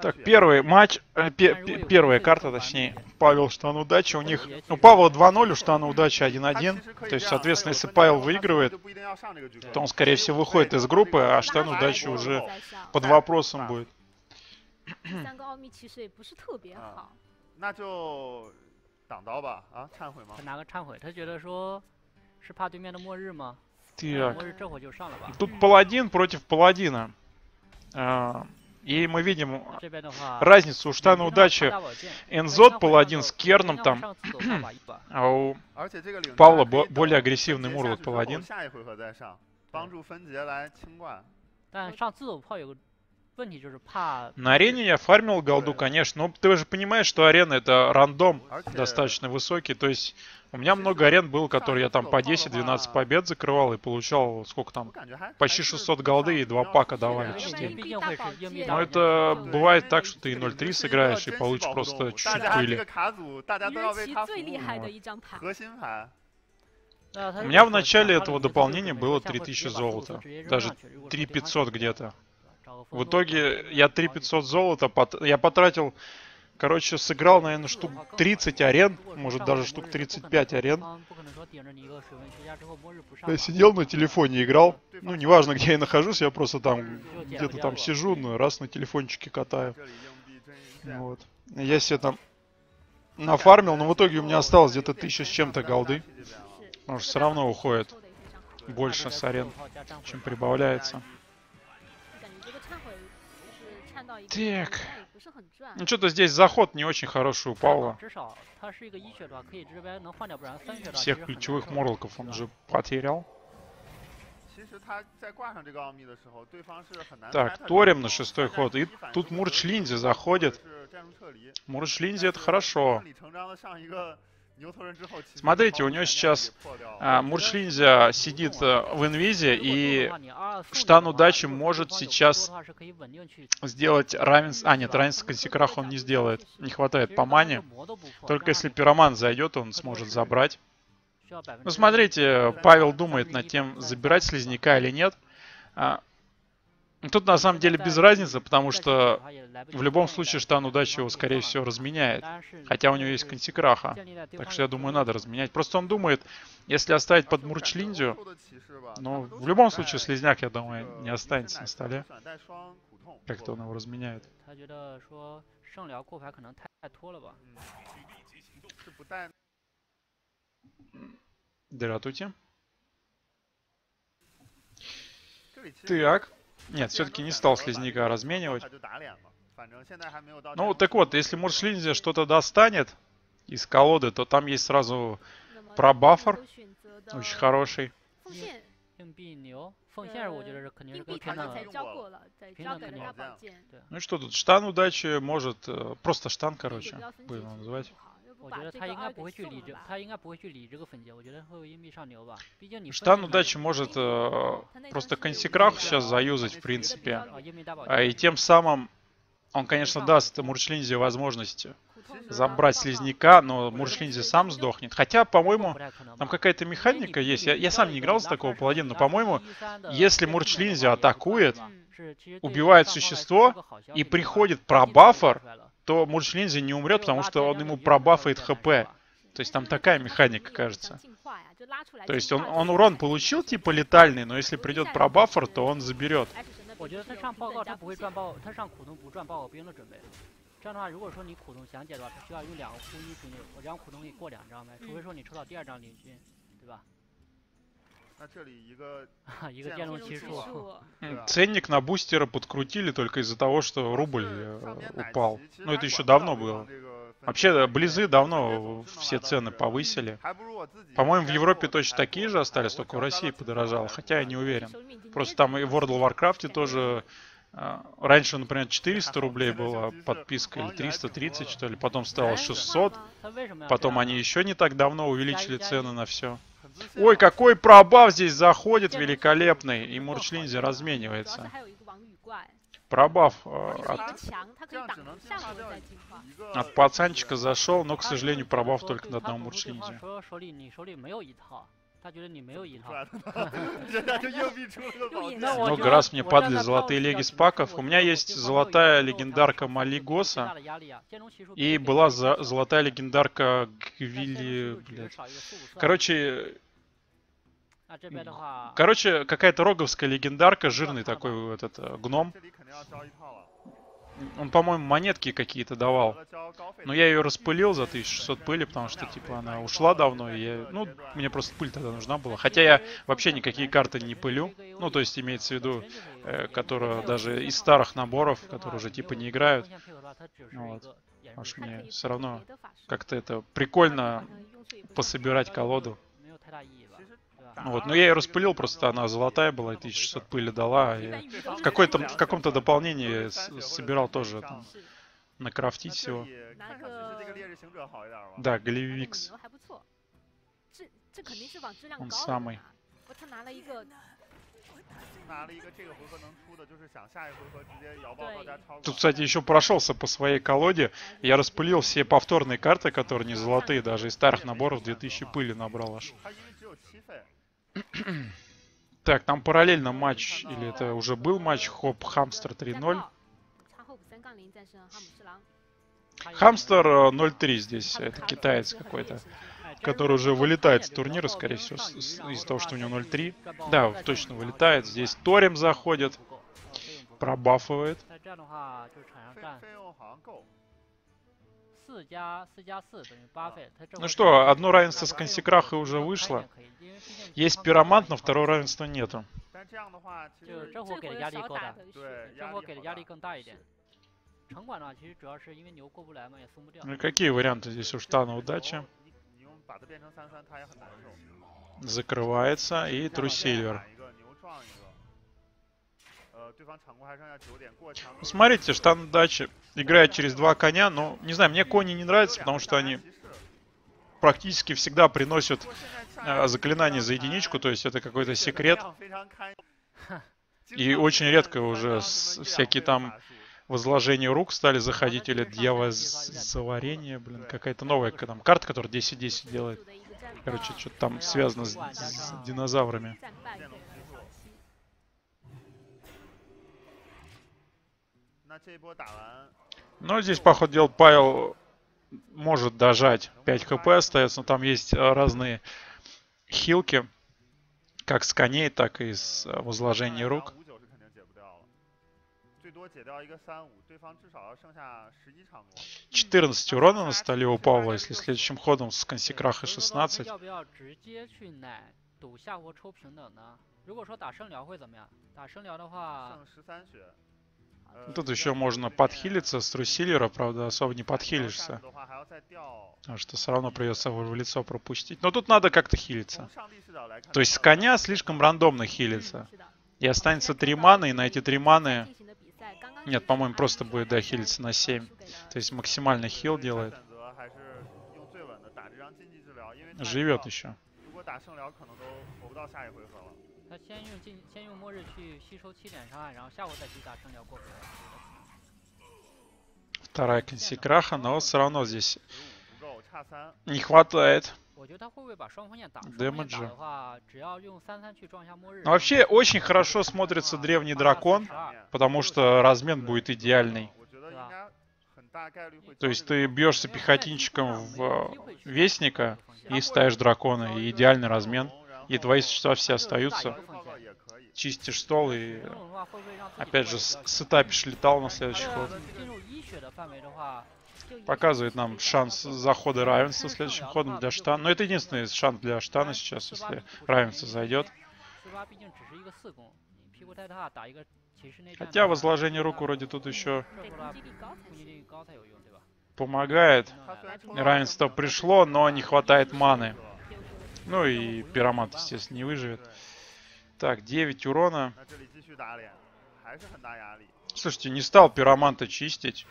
Так, первый матч, э, пе пе первая карта, точнее, Павел Штан удачи. У них, у Павла 2-0, у Штана удача 1-1. То есть, соответственно, если Павел выигрывает, то он, скорее всего, выходит из группы, а Штан удачи уже под вопросом будет. Так. Тут паладин против паладина. А, И мы видим 这边的话， разницу у Штана 你看 Удачи. 大宝剑 Энзот паладин с Керном 应该 там, 往上次走大把一把 а у 而且这个领 Павла 可以 бо- 等 более агрессивный 分节 Мурлок 下去之后 паладин. 下一回合再上，帮助分节来清冠。但上自走炮有个 问题，就是怕 На арене я фармил голду, конечно, но ты же понимаешь, что арена это рандом 而且 достаточно высокий. То есть у меня много арен было, которые я там по 10-12 побед закрывал и получал сколько 我 там. 感觉还 почти 600 голды и два пака давали 因 частей. 为毕竟会是硬币 Но 大 это 对 бывает так, что ты и 0.3 сыграешь и получишь просто 大 чуть-чуть 家这 пыли. 个卡组，大家愚都要人旗为他服务最厉害的вот 一张牌，核心牌。那他 У 如 меня 果 в 说 начале 想 этого 让你做 дополнения 准备 было 下会直 3000 接把速度 золота. 直接扔 Даже 上去如果说对方 3500 где-то. В итоге я 3500 золота, пот... я потратил, короче, сыграл, наверное, штук 30 арен, может даже штук 35 арен. Я сидел на телефоне, играл. Ну, неважно, где я нахожусь, я просто там, где-то там сижу, но раз на телефончике катаю. Вот. Я себе там нафармил, но в итоге у меня осталось где-то тысяча с чем-то голды. Потому что все равно уходит больше с арен, чем прибавляется. Так. Ну что-то здесь заход не очень хороший у Павла. А Всех ключевых морлоков он уже потерял. Так, Торим на шестой ход. И тут Мурч Линзи заходит. Мурч Линзи это хорошо. Смотрите, у него сейчас а, Муршлинзя сидит э, в инвизе, и штан удачи может сейчас сделать равенство... А, нет, равенство консекрах он не сделает. Не хватает по мане. Только если пироман зайдет, он сможет забрать. Ну, смотрите, Павел думает над тем, забирать слизняка или нет. А, Тут на самом деле без разницы, потому что в любом случае штан удачи его, скорее всего, разменяет. Хотя у него есть контикраха. Так что я думаю, надо разменять. Просто он думает, если оставить под Мурчлиндию, но в любом случае слезняк, я думаю, не останется на столе. Как-то он его разменяет. Дратути. Так. Нет, все-таки не стал Слизняка разменивать. Ну, так вот, если Муршлинзе что-то достанет из колоды, то там есть сразу пробафер, очень хороший. Ну и что тут, штан удачи может... Э, просто штан, короче, будем называть. 不好又不我把觉得他应该这个二给不会去理这，送了吧他应该不会去理这个粉结。我觉得会硬币上牛吧，毕竟你分 Штан 解 удачи может э, просто консекрах сейчас заюзать, в принципе. 啊，硬币大宝 А, И 剑 тем самым он, конечно, даст Мурчлинзе возможность 苦痛的 забрать 报告 слизняка, но Мурчлинзе сам сдохнет. Хотя, 不 по-моему, 不太可能 там 吧 какая-то 因为你 механика 毕 есть. 竟 Я, 你 я 需 сам 要 не 一个 играл 拉 с такого 分手 паладина, но, 拉分 по-моему, 一三的 если 对 Мурчлинзи 平等的也不错 атакует, 对吧嗯是其实对 убивает 上方来说是 существо 个好消 и 息对吧 приходит 经济效益 пробафер, то Мульч Ниндзя не умрет, потому что он ему пробафает ХП. То есть там такая механика, кажется. То есть он, он урон получил, типа, летальный, но если придет пробафер, то он заберет. Mm. 那这里一个一个剑龙骑剑龙骑术，术 М, Ценник на бустеры подкрутили только из-за того, что рубль 是 э, 上边奶 упал. 骑其实 Но это 还 еще 管不到 давно 对方 было. 这个分 Вообще, 解 да, 直 близы 接 давно 组织 все 弄到 цены 当时 повысили. 还不如我自己 По-моему, в 该 Европе 做的 точно 该 такие 做 же 的 остались, 我 только 只 в 要 России 抓到 подорожало. 机会 Хотя я не 手 уверен. 里面已经 Просто 捏 там 着 и в 了 World of Warcraft тоже а, раньше, например, 400 рублей была подписка или 330, что ли, потом стало 600, 他为什么要这 потом 样 они 呢 еще не так давно увеличили Я- я- цены на все. Ой, какой пробав здесь заходит великолепный. И Мурчлинзи разменивается. Пробав э, от, ну, ну, ну, от пацанчика зашел, но, к сожалению, пробав только на одном Мурчлинзе. Но Грас мне падали золотые леги спаков. У меня есть золотая легендарка Малигоса. И была за, золотая легендарка Гвили... Блядь. Короче, Короче, какая-то роговская легендарка, жирный такой вот этот э, гном. Он, по-моему, монетки какие-то давал. Но я ее распылил за 1600 пыли, потому что, типа, она ушла давно. И я... Ну, мне просто пыль тогда нужна была. Хотя я вообще никакие карты не пылю. Ну, то есть, имеется в виду, э, которые даже из старых наборов, которые уже, типа, не играют. Вот. Потому мне все равно как-то это прикольно пособирать колоду. Вот, но я ее распылил, просто она золотая была, 1600 пыли дала. И в, какой-то, в каком-то дополнении собирал тоже там, накрафтить всего. Да, Гливикс. Он самый. Тут, кстати, еще прошелся по своей колоде. Я распылил все повторные карты, которые не золотые, даже из старых наборов 2000 пыли набрал аж. Так, там параллельно матч, или это уже был матч Хоп Хамстер 3-0. Хамстер э, 0-3 здесь, это китаец какой-то, который уже вылетает с турнира, скорее всего, из-за того, что у него 0-3. Да, точно вылетает, здесь Торим заходит, пробафывает. 那这样的话，就是场上费占费用好像够。四加四加四等于八费。他这会 Ну 儿 что, одно 费 равенство 用 с 费用 консекрахой 费 уже 用开 вышло. 点可以因为毕竟 Есть 双方都 пиромант, 在 но 一块儿 второго равенства нету. 但这样的话，其实就这会给的这回压力够大，少打的对是压这会给的压力力好大更大一点。城管的话，其实主要是因为牛过不来嘛，也送不掉。 Ну и какие варианты здесь у Штана удачи? 你你用把它变成三三，他也很难受。 Закрывается и 要么再 Трусильвер. Э, смотрите, штан дачи играет через два коня, но, не знаю, мне кони не нравятся, потому что они практически всегда приносят э, заклинание за единичку, то есть это какой-то секрет. И очень редко уже всякие там возложения рук стали заходить, или дьявозаварение, блин, какая-то новая там карта, которая 10-10 делает. Короче, что-то там связано с, с динозаврами. Но а? ну, здесь, по ходу дела, Павел может дожать. 5 хп остается, но там есть э, разные хилки. Как с коней, так и с э, возложений рук. Четырнадцать урона на столе у Павла, если следующим ходом с консекраха 16. Ну, тут еще можно подхилиться с трусилера, правда, особо не подхилишься. Потому что все равно придется в лицо пропустить. Но тут надо как-то хилиться. То есть с коня слишком рандомно хилиться. И останется три маны, и на эти три маны... Нет, по-моему, просто будет, да, на 7. То есть максимально хил делает. Живет еще. 如果打圣疗，可能都活不到下一回合了。他先用进先用末日去吸收七点伤害，然后下回再去打生疗过回来。 Вторая консекраха, но все равно здесь 十五不够，差三。 не хватает. 我觉得他会不会把双锋线打？双 Damage 锋线打的话，只要用三三去撞一下末日。 Но вообще очень хорошо смотрится древний дракон, потому что размен будет идеальный. 我觉得应该很大概率会。 То есть ты бьешься пехотинчиком в э, вестника и ставишь дракона, и идеальный размен. и твои существа все остаются. Чистишь стол и, опять же, сетапишь летал на следующий ход. Показывает нам шанс захода равенства следующим ходом для штана. Но это единственный шанс для штана сейчас, если равенство зайдет. Хотя возложение рук вроде тут еще помогает. Равенство пришло, но не хватает маны. Ну и пиромант, естественно, не выживет. Так, 9 урона. Слушайте, не стал пироманта чистить.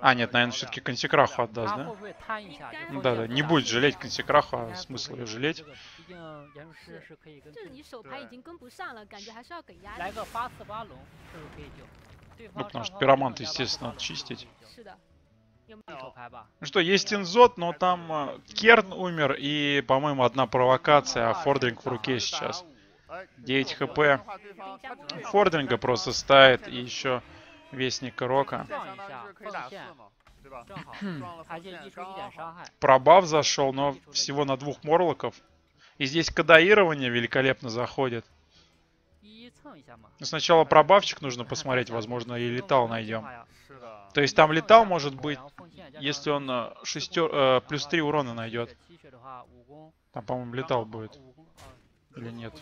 А, нет, наверное, все-таки консекраху отдаст, да? Да-да, не будет жалеть консекраху, а смысл ее жалеть. Ну, потому что пиромант, естественно, надо чистить. Ну что, есть инзот, но там а, Керн умер и, по-моему, одна провокация, а Фордринг в руке сейчас. 9 хп. Фордринга просто ставит и еще Вестника Рока. Пробав зашел, но всего на двух Морлоков. И здесь кадаирование великолепно заходит. Ну, сначала пробавчик нужно посмотреть, возможно, и летал найдем. То есть там летал, может быть, если он э, шестер... Э, плюс 3 урона найдет. Там, по-моему, летал будет. Или нет.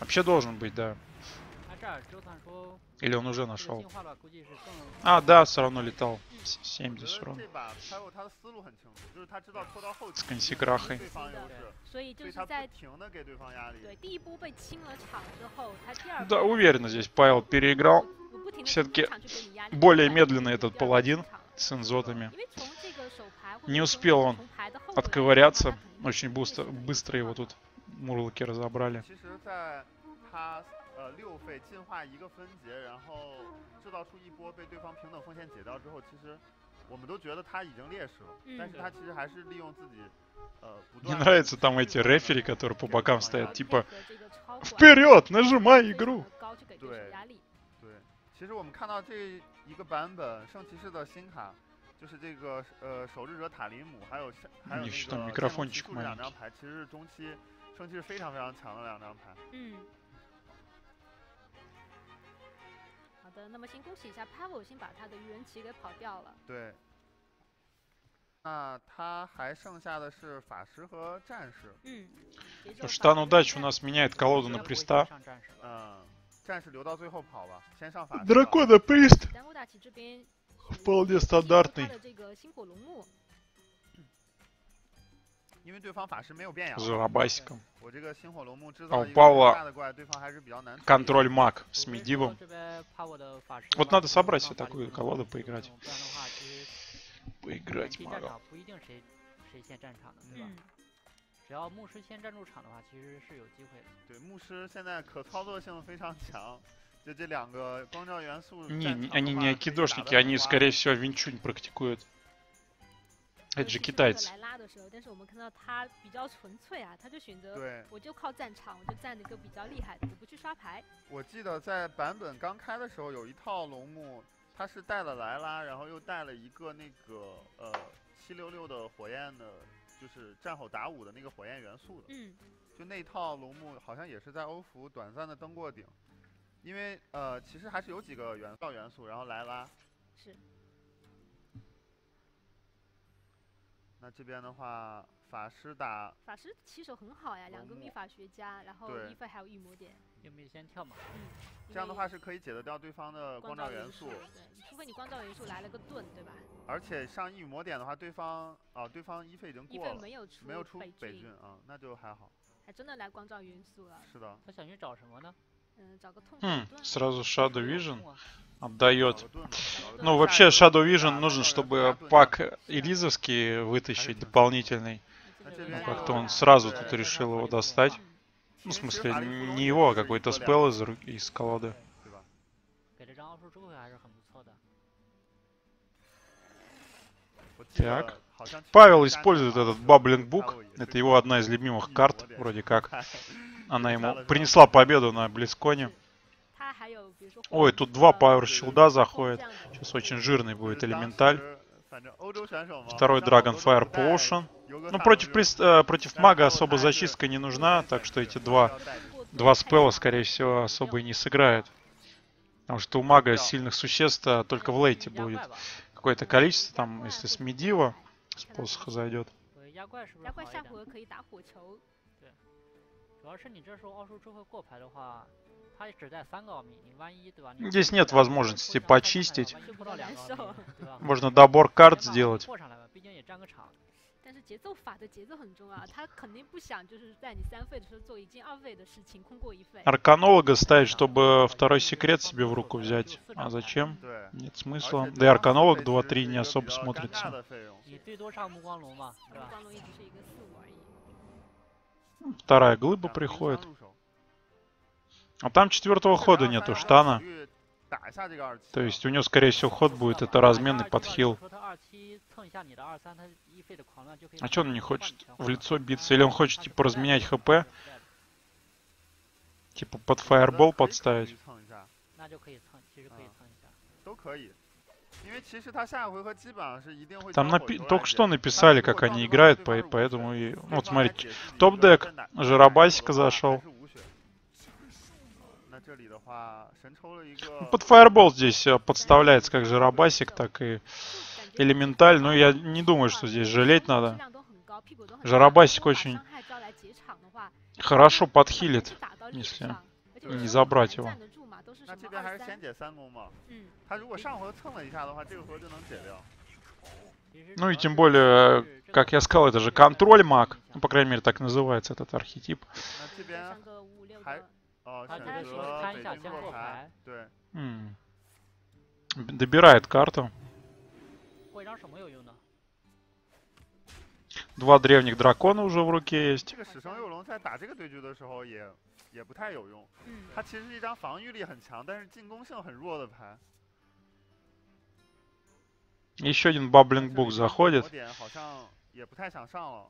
Вообще должен быть, да. Или он уже нашел? А, да, все равно летал. 70 урон. С консиграхой. Да, уверенно здесь Павел переиграл. Все-таки более медленный этот паладин с инзотами. Не успел он отковыряться. Очень быстро, быстро его тут мурлоки разобрали. 其实，在他呃六费进化一个分节，然后制造出一波被对方平等奉献解掉之后，其实我们都觉得他已经劣势了，嗯但是他其实还是利用自己呃不 Мне 断地 нравятся там 去 эти 不断地 рефери, которые по 给 бокам 对方 стоят, 压力 типа 配合这个超管 «Вперед! Нажимай 非常 игру!» 的高去给对手对压力。对，其实我们看到这一个版本圣骑士的新卡，就是这个呃守日者塔林姆，还有圣还有那个你是там 剑龙 микрофончик 骑士这两 маленький 张牌，其实是中期圣骑士非常非常强的两张牌。嗯。 的，那么先恭喜一下 Pavel，先把他的愚人旗给跑掉了。对。那他还剩下的是法师和战士，嗯。节奏 Потому 法 что Штан 师 удачи у 战 нас меняет колоду 应 на 该不会先 приста. 上战士了。嗯，战士留到最后跑吧，先上法师吧。 Дракона прист! 丹乌大奇这边 Вполне 他 стандартный. 的这个星火龙木，因为对方法师没有变养， С жиробасиком. 我这个星火龙木制啊造一个Павла 大的怪，对方还是比较难处理。 Контроль маг с 除非说 медивом. 这边怕我的法师 Вот 的话 надо 就 собрать 上 себе 法 такую 力 колоду 不 поиграть. 不然的话，其实 Поиграть 进战 магом. 场不一定谁谁先战场的，对吧？嗯，只要牧师先站住场的话，其实是有机会的。对，牧师现在可操作性非常强，就这两个光照元素。 Не, 战 не- 场的 они 话 не 可以打 акидошники, 得很 они, 花 скорее всего, винчунь практикуют. 他只替来拉的时候，但是我们看到他比较纯粹啊，他就选择对，我就靠战场，我就站一个比较厉害的，我不去刷牌。我记得在版本刚开的时候，有一套龙木，他是带了莱拉，然后又带了一个那个呃七六六的火焰的，就是战吼打五的那个火焰元素的。嗯，就那套龙木好像也是在欧服短暂的登过顶，因为呃其实还是有几个元素元素，然后莱拉是。那这边的话，法师打法师起手很好呀，两个秘法学家，然后对一费还有预魔点。有没有先跳嘛？嗯，这样的话是可以解得掉对方的光光照元素，对，除非你光照元素来了个盾，对吧？而且上一语魔点的话，对方啊对方一费已经过了，没有出没有出北北郡啊，那就还好。还真的来光照元素了。是的，他想去找什么呢？Хм, сразу Shadow Vision отдает. Ну, вообще, Shadow Vision нужен, чтобы пак Элизовский вытащить дополнительный. Ну, как-то он сразу тут решил его достать. Ну, в смысле, не его, а какой-то спел из, из колоды. Так. Павел использует этот Баблинг Бук. Это его одна из любимых карт, вроде как. Она ему принесла победу на Близконе. Ой, тут два пауэр Shield заходит. Сейчас очень жирный будет элементаль. Второй драгон файр Potion. Ну, против, э, против мага особо зачистка не нужна, так что эти два, два спелла, скорее всего, особо и не сыграют. Потому что у мага сильных существ а только в лейте будет какое-то количество, там, если с медива, с посоха зайдет. 主要是你这时候奥数智慧过牌的话，它只带三个奥秘，你万一对吧？你 Здесь нет возможности почистить. 万一不到两个奥秘，对吧？ Можно добор карт 先把 сделать. 过上来吧，毕竟也占个场。但是节奏法的节奏很重要，他肯定不想就是在你三费的时候做一件二费的事情，空过一费。 Арканолога ставить, чтобы второй секрет себе в руку взять. А зачем? 对， Нет 而 смысла. 且 Да и 对方 арканолог 四费其实 2-3 是一 не 个 особо 比较尴尬 смотрится. 的费用你最多上目光龙嘛，对吧？光龙一直是一个四五而已。 Вторая глыба приходит. А там четвертого хода нету, штана. То есть у него, скорее всего, ход будет, это разменный подхил. А что он не хочет? В лицо биться? Или он хочет, типа, разменять хп? Типа, под фаербол подставить? 因为其实他下一回合基本上是一定会 Там 交 напи- 火球来 только 解 что 但 написали, 如果 как 到 они 时候 играют, 对 по- 方是无血 поэтому и... 对 Вот 方来 смотрите, 解释你 топ-дек, 真的 Жарабасика 真的 зашел. 还是无血那这里的话，神抽了一个 Под фаербол здесь э, подставляется как Жарабасик, так и 感觉 элементаль. Но я не думаю, что здесь жалеть надо. 质量都很高屁股都很大 Жарабасик 如果把 очень 伤害招来解场的话 Хорошо 很难 подхилит. 去打到脸 если 上而且 не 这个 забрать 很 его 站得住嘛都 是那什么23这边还是先解三攻嘛。嗯他如果上回蹭了一下的话，这个回合就能解掉。其实 Ну и 主要 тем 是 более, 是这 как 个 я сказал, это же 对 контроль 对 маг. 影 Ну, 响 по крайней мере, так называется этот архетип. 那这边上个五六还个哦，选他只是说择北看一下先京落牌过牌，对， М. Б- Добирает карту. 过一张什么有用呢？ Два древних дракона уже в руке есть. 这个死生幼龙在打这个对局的时候也也不太有用。嗯它其实是一张防御力很强，但是进攻性很弱的牌。 Еще один баблинг бук 这里заходит. 魔点好像也不太想上了。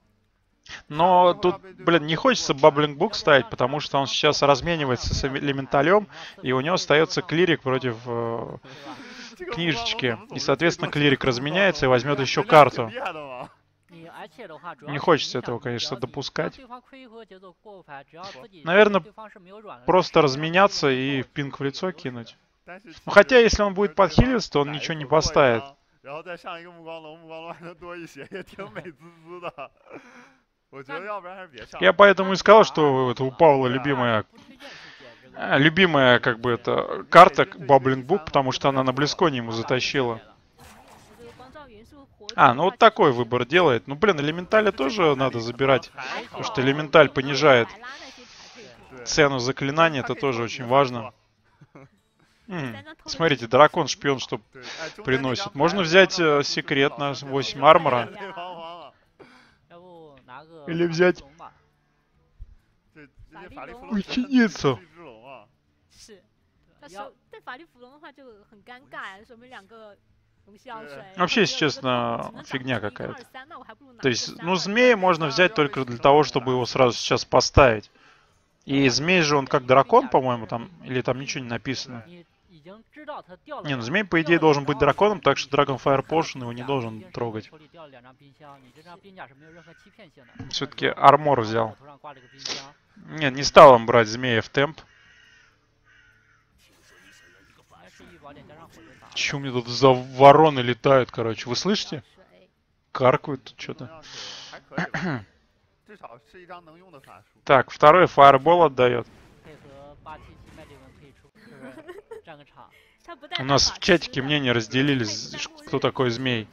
Но тут, блин, не хочется баблинг бук ставить, потому что он сейчас разменивается с элементалем, и у него остается клирик против э, 这个книжечки. 乌 И, 龙 соответственно, 怎么总是 клирик 最终 разменяется и 的 возьмет 人 еще 家挺 карту. Эм, не хочется этого, конечно, допускать. Типа, Наверное, просто разменяться и пинг в лицо кинуть. Но хотя, если он будет подхиливаться, то он ничего не поставит. Я поэтому и сказал, что это у Павла любимая э, любимая, как бы это, карта Баблинг Бук, потому что она на Близконе ему затащила. А, ну вот такой выбор делает. Ну, блин, элементаля тоже надо забирать, потому что элементаль понижает цену заклинания, это тоже очень важно. М -м, смотрите, дракон шпион что приносит. Можно взять э, секрет на 8 армора. Или взять ученицу. Вообще, если честно, фигня какая-то. То есть, ну, змеи можно взять только для того, чтобы его сразу сейчас поставить. И змей же он как дракон, по-моему, там, или там ничего не написано. Не, ну змей, по идее, должен быть драконом, так что Dragon Fire Potion его не должен трогать. Все-таки армор взял. Нет, не стал он брать змея в темп. Че у меня тут за вороны летают, короче? Вы слышите? Каркают тут что-то. Так, второй фаербол отдает. У нас в чатике мнения разделились, кто такой змей.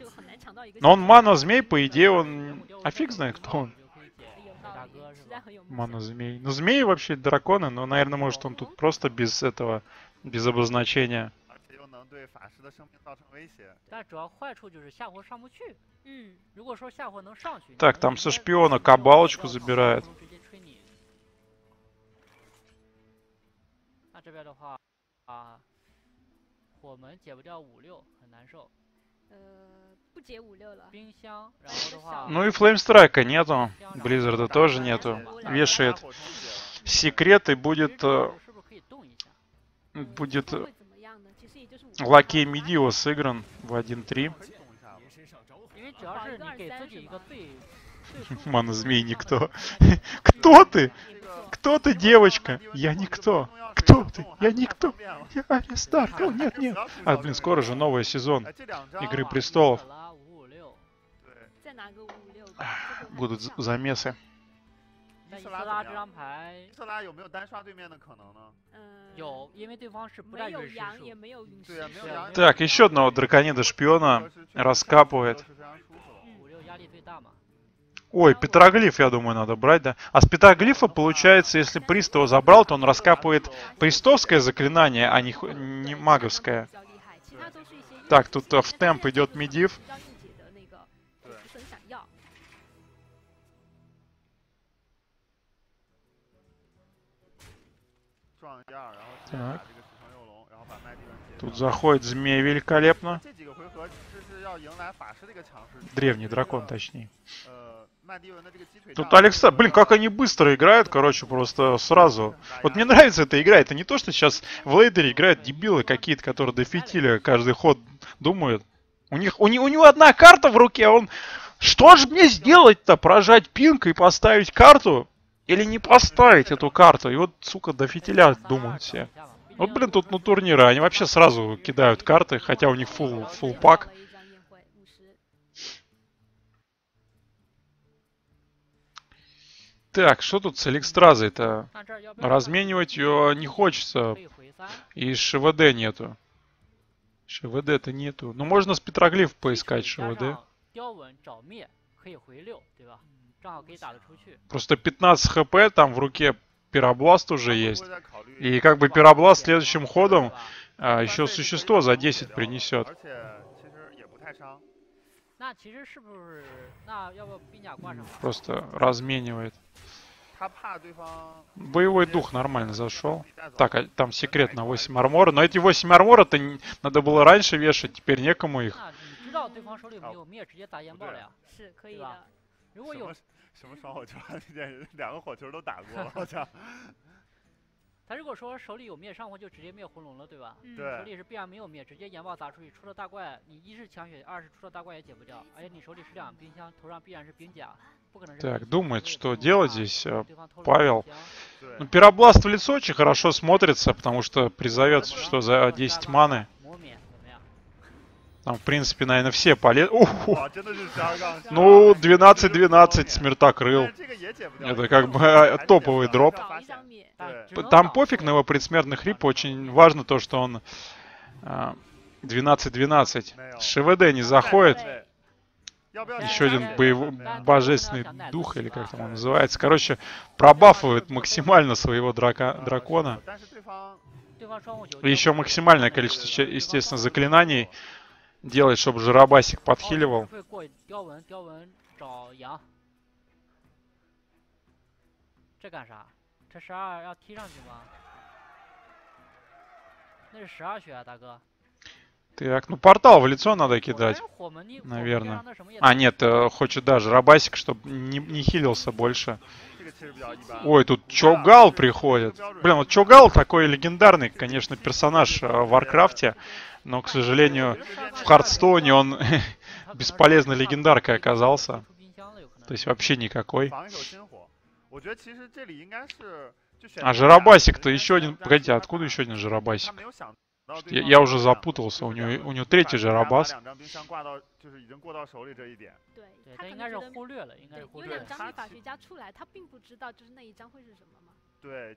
Но он мано змей, по идее, он... А фиг знает, кто он. Мана змей. Ну, змеи вообще драконы, но, наверное, может, он тут просто без этого, без обозначения. 而且又能对法师的生命造成威胁。但主要坏处就是下火上不去。嗯，如果说下火能上去， Так, 你 там 能 со 直接 шпиона 直接 кабалочку 直接 забирает. 直接吹你。那这边的话啊，火门解不掉五六，很难受。呃，不解五六了。冰箱，然后的话， Ну и флеймстрайка нету. Близзарда тоже нету. 打 Вешает 火冲解了 секрет и 其实 будет... 这 э, 个是不是可以动一下？ Будет Лакей Медио сыгран в 1-3. Мана змей никто. Кто ты? Кто ты, девочка? Я никто. Кто ты? Я никто. Я Ария Старк. Нет, нет. А, блин, скоро же новый сезон Игры Престолов. Будут замесы. 但伊伊斯拉怎么样瑟拉这张？牌伊斯拉有没有单刷对面的可能呢？嗯，有，因为对方是不带没有陨石数羊也。没有陨石对啊，没有数羊。 Так, еще одного драконида шпиона раскапывает. 음. 五六压力最大嘛。 Ой, петроглиф, я думаю, надо брать, да? А с петроглифа, получается, если прист его забрал, то он раскапывает пристовское заклинание, а не, ху- не маговское. 比较厉害，其他都是一些 Так, 硬 тут 解 э, в темп идет медив. 撞一二，然后直接так 打这个死神幼龙，然后把麦迪文解 Тут заходит змея великолепно. 这几个回合这是要迎来法师的一个强势。 Древний дракон, точнее. 呃，曼迪文的这个鸡腿。 Тут Алекса, блин, как они быстро играют, короче, просто сразу. Вот мне нравится эта игра, это не то, что сейчас в лейдере играют дебилы какие-то, которые до фитиля каждый ход думают. У них, у, не- у него одна карта в руке, а он... Что же мне сделать-то? Прожать пинг и поставить карту? Или не поставить эту карту. И вот, сука, до фитиля думают все. Вот, блин, тут на турниры. Они вообще сразу кидают карты, хотя у них фул, фул пак. Так, что тут с Эликстразой-то? Разменивать ее не хочется. И ШВД нету. ШВД-то нету. Ну, можно с Петроглиф поискать ШВД. Просто 15 хп там в руке пиробласт уже есть. И как бы пиробласт ну, следующим ходом а, еще существо за 10 принесет. Просто разменивает. Боевой дух нормально ну, зашел. Так, а там секрет на 8 армора. Но эти 8 армора-то надо было раньше вешать, теперь некому их. 那你知道对方手里有没有灭，直接打烟爆了呀？是可以对吧的。如果有什么什么双火球啊？这件两个火球都打过了，好像。他如果说手里有灭上，我就直接灭魂龙了，对吧？嗯对手里是必然没有灭，直接研爆砸出去，出了大怪，你一是抢血，二是出了大怪也解不掉，而且你手里是两个冰箱，头上必然是冰甲，不可能是 Так, 冰箱 думает, 所以 что 不用 делать 怕 здесь. э, 对方偷了 Павел. 冰箱 对 Ну, пиробласт в лицо очень хорошо смотрится, потому что призовется, что за 10 маны. Там, в принципе, наверное, все полез... Ну, 12-12 смертокрыл. Это как бы а, топовый дроп. Там пофиг на его предсмертный хрип. Очень важно то, что он а, 12-12. ШВД не заходит. Еще один боевой, божественный дух, или как там он называется. Короче, пробафывает максимально своего драка, дракона. Еще максимальное количество, естественно, заклинаний делать, чтобы жиробасик подхиливал. Так, ну портал в лицо надо кидать, наверное. А, нет, э, хочет, да, жиробасик, чтобы не, не хилился больше. Ой, тут Чогал приходит. Блин, вот Чогал такой легендарный, конечно, персонаж э, в Варкрафте. Но, к сожалению, в Хартстоуне он бесполезной легендаркой оказался. То есть вообще никакой. А Жарабасик-то еще один... Погодите, откуда еще один Жарабасик? Я, я уже запутался, у него, у него третий же. Да,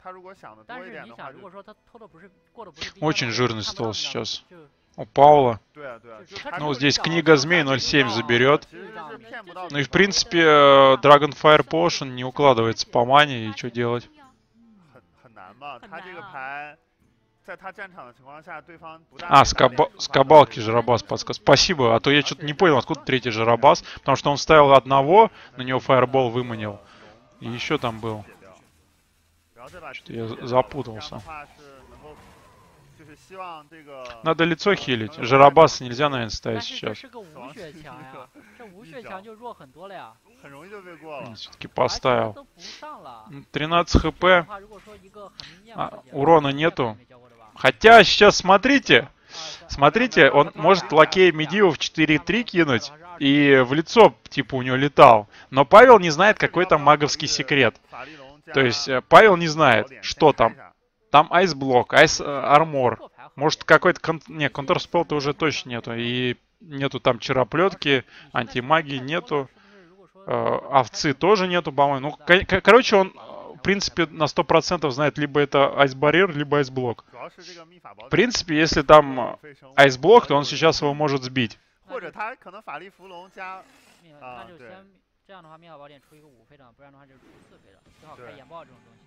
Жарабас. 两张冰箱挂到，就是已经过到手里这一点。对对他可他应该是能觉得忽略了，应该是对，忽略了有两。张他秘法其学家出来，他并不知道就是那一张会是什么嘛。对，其实他如果想的但多一是你想，点的话就，如果说他偷的不是过的不是冰箱 Очень 的话 жирный 看不到 стол 那张 сейчас. 就 У Паула. 对啊对啊，就就是他他只 Ну, 有 здесь 一张 книга 他 змей 只有 0.7 一张 заберет. 其实是就是骗不到Ну и对в方принципе, э, Dragonfire Potion не укладывается по мане, и что делать? 很很难吧？很他这个难啊牌，在他战场的情况下，对方不大 А, 会 с, 打 каба- 脸 с 出发 кабалки 的 Жарабас подсказал. Спасибо, а то я что-то не понял, откуда третий Жарабас. Потому что он ставил одного, на него фаербол выманил. И еще там был. Что-то я запутался. Надо лицо хилить. Жарабас нельзя, наверное, ставить сейчас. Все-таки поставил. 13 хп. А, урона нету. Хотя сейчас смотрите. Смотрите, он может лакей Медиу в 4-3 кинуть. И в лицо, типа, у него летал. Но Павел не знает, какой там маговский секрет. 法力龙加 То есть э, Павел не знает, 宝典 что 先看 там. 一下 Там айсблок, айс э, армор. 过牌好 Может какой-то... кон- Не, контрспелта уже точно нету. И нету там чароплетки, антимагии нету. э, овцы тоже нету, по-моему. Ну, ко- ко- короче, он, э, в принципе, на 100% знает либо это айсбарьер, либо айсблок. 主要是这个秘法宝 В 典 принципе, если там э, 免费生物 айсблок, то он сейчас его может сбить. 或者他可能法力伏龙加灭啊对那就先 这样的话，灭法宝典出一个五费的，不然的话就是出四费的，最好开对研爆这种东西。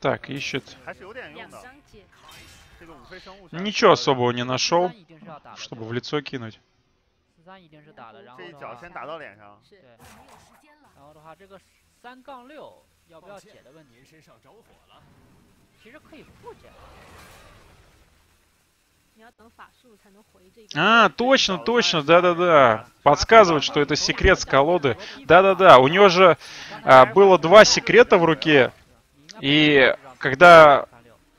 Так, ищет. 还是有点用两的。张解开，这个五费生物上 Ничего особого не 四 нашел, 三一定是要打的， чтобы в лицо кинуть. 四三一定是打的，然后这一的话，脚先打到脸上，是对，然后的话，这个三杠六要不要解的问题，您身上着火了。其实可以不解。 要等法术才能回这个。 А, точно, точно, да-да-да. Подсказывает, что это секрет с колоды. Да-да-да, у него же а, было два секрета в руке. И когда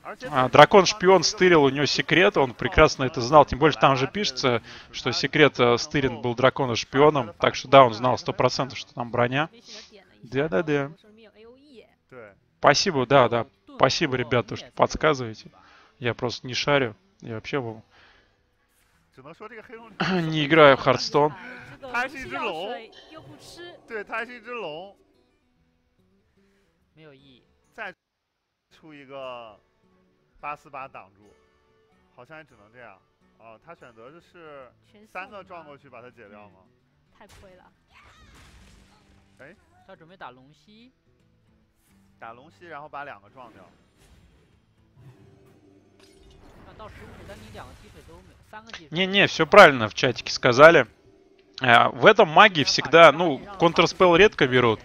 而且 а, дракон-шпион стырил у него секрет, он прекрасно это знал. Тем более там же пишется, что секрет э, стырен был дракона-шпионом. Так что да, он знал сто процентов, что там броня. 微型的点了一下， Да-да-да. 说里面有 A O E， 对， Спасибо, да, да. Спасибо, ребята, что подсказываете. Я просто не шарю. Я вообще в- 只能说这个黑龙не играю в Hearthstone. 这个它是一不要只龙水又不吃，对，它是一只龙，没有意义。出一个八四八挡住，好像也只能这样。哦，他选择的是全三个送吧撞过去把它解掉吗？太亏了。他准备打龙息，打龙息，然后把两个撞掉。 Не-не, все правильно в чатике сказали. Э, в этом магии всегда, ну, контрспел редко берут.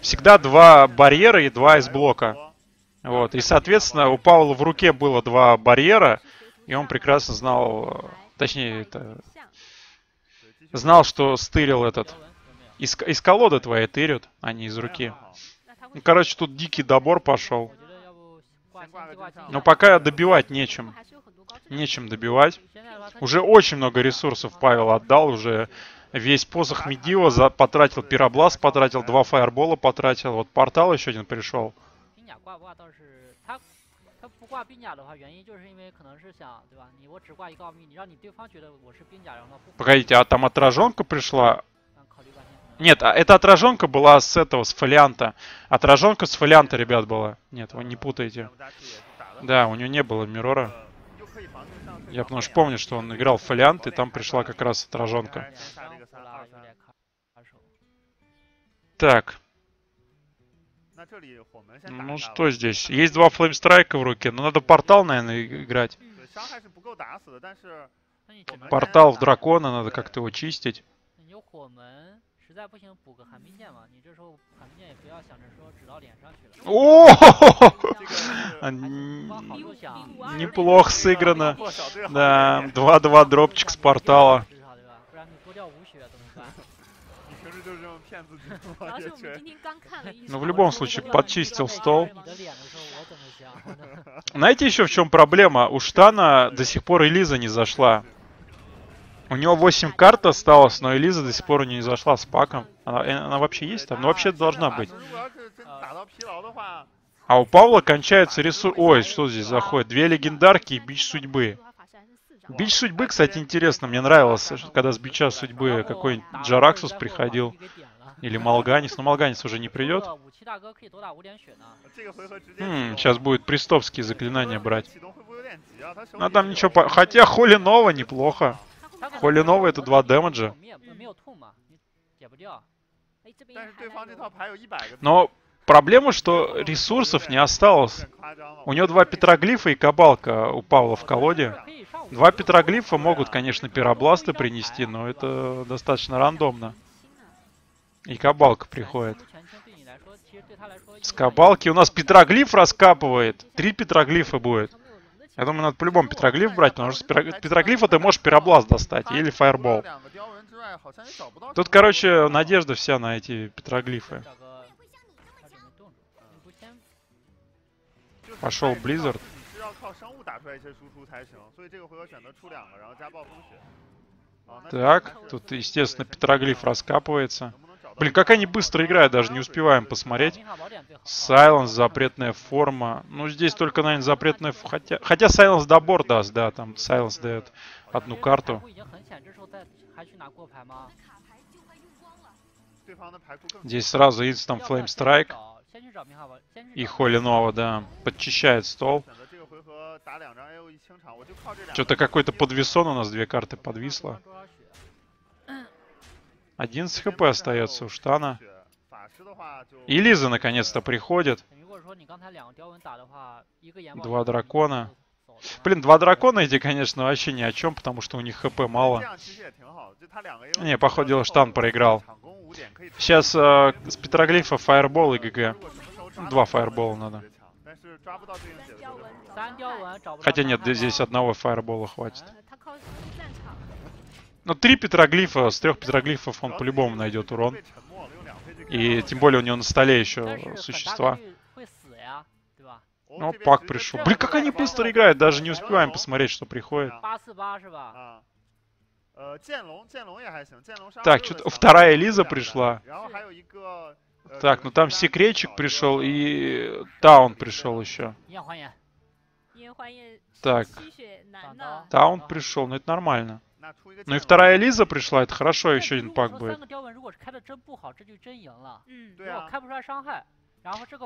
Всегда два барьера и два из блока. Вот, и, соответственно, у Павла в руке было два барьера, и он прекрасно знал, э, точнее, это, знал, что стырил этот. Из, из колоды твои тырят, а не из руки. Ну, короче, тут дикий добор пошел. Но пока добивать нечем нечем добивать. Уже очень много ресурсов Павел отдал, уже весь посох Медива за... потратил, Пиробласт потратил, два фаербола потратил, вот портал еще один пришел. Погодите, а там отраженка пришла? Нет, а эта отраженка была с этого, с фолианта. Отраженка с фолианта, ребят, была. Нет, вы не путаете. Да, у нее не было мирора. Я потому что помню, что он играл в фолиант, и там пришла как раз отраженка. Так. Ну что здесь? Есть два флеймстрайка в руке, но надо портал, наверное, играть. Портал в дракона, надо как-то его чистить. 你有火门，实在不行补个寒冰剑嘛。你这时候寒冰剑也不要想着说指到脸上去了。 О! 这个是 А, 还 н- 往好处想， Неплохо сыграно. 破小队好 Да, 一点 2-2 дропчик с портала. 至少对吧？不然你多掉五血怎么办？你平时就是这么骗自己主吗？要是我们叶群今天刚看了一 Ну, 场 в любом 这个 случае, 这个 подчистил 这个 стол. 你的脸的时候，我怎么想？ Знаете еще в чем проблема? У Штана до сих пор Элиза не зашла. У него 8 карт осталось, но Элиза до сих пор у нее не зашла с паком. Она, э, она вообще есть там? Ну, вообще должна быть. А у Павла кончается ресурс... Ой, что здесь заходит? Две легендарки и бич судьбы. Бич судьбы, кстати, интересно. Мне нравилось, когда с бича судьбы какой-нибудь Джараксус приходил. Или Малганис. Но Малганис уже не придет. Хм, сейчас будет Пристовские заклинания брать. Но там ничего... По... Хотя Холинова неплохо. Полинова это два дэмэджа. Но проблема, что ресурсов не осталось. У него два петроглифа и кабалка упала в колоде. Два петроглифа могут, конечно, пиробласты принести, но это достаточно рандомно. И кабалка приходит. С кабалки у нас петроглиф раскапывает. Три петроглифа будет. Я думаю, надо по-любому петроглиф брать, потому что с петроглифа ты можешь пиробласт достать или фаербол. Тут, короче, надежда вся на эти петроглифы. Пошел Blizzard. Так, тут, естественно, петроглиф раскапывается. Блин, как они быстро играют, даже не успеваем посмотреть. Сайленс, запретная форма. Ну, здесь только, наверное, запретная... Хотя, хотя Сайленс добор даст, да, там Сайленс дает одну карту. Здесь сразу Instant Flame Strike. И Холинова, да, подчищает стол. Что-то какой-то подвесон у нас, две карты подвисло. 11 хп остается у штана. И Лиза наконец-то приходит. Два дракона. Блин, два дракона эти, конечно, вообще ни о чем, потому что у них хп мало. Не, походил штан проиграл. Сейчас э, с петроглифа фаербол и ГГ. Ну, два фаербола надо. Хотя нет, здесь одного фаербола хватит. Но три петроглифа, с трех петроглифов он по-любому найдет урон. И тем более у него на столе еще существа. Ну, пак пришел. Блин, как они быстро играют, даже не успеваем посмотреть, что приходит. Так, что-то вторая Лиза пришла. Так, ну там секретчик пришел и Таун пришел еще. Так. Таун пришел, но ну это нормально. Ну и вторая Лиза пришла, это хорошо, еще один пак будет.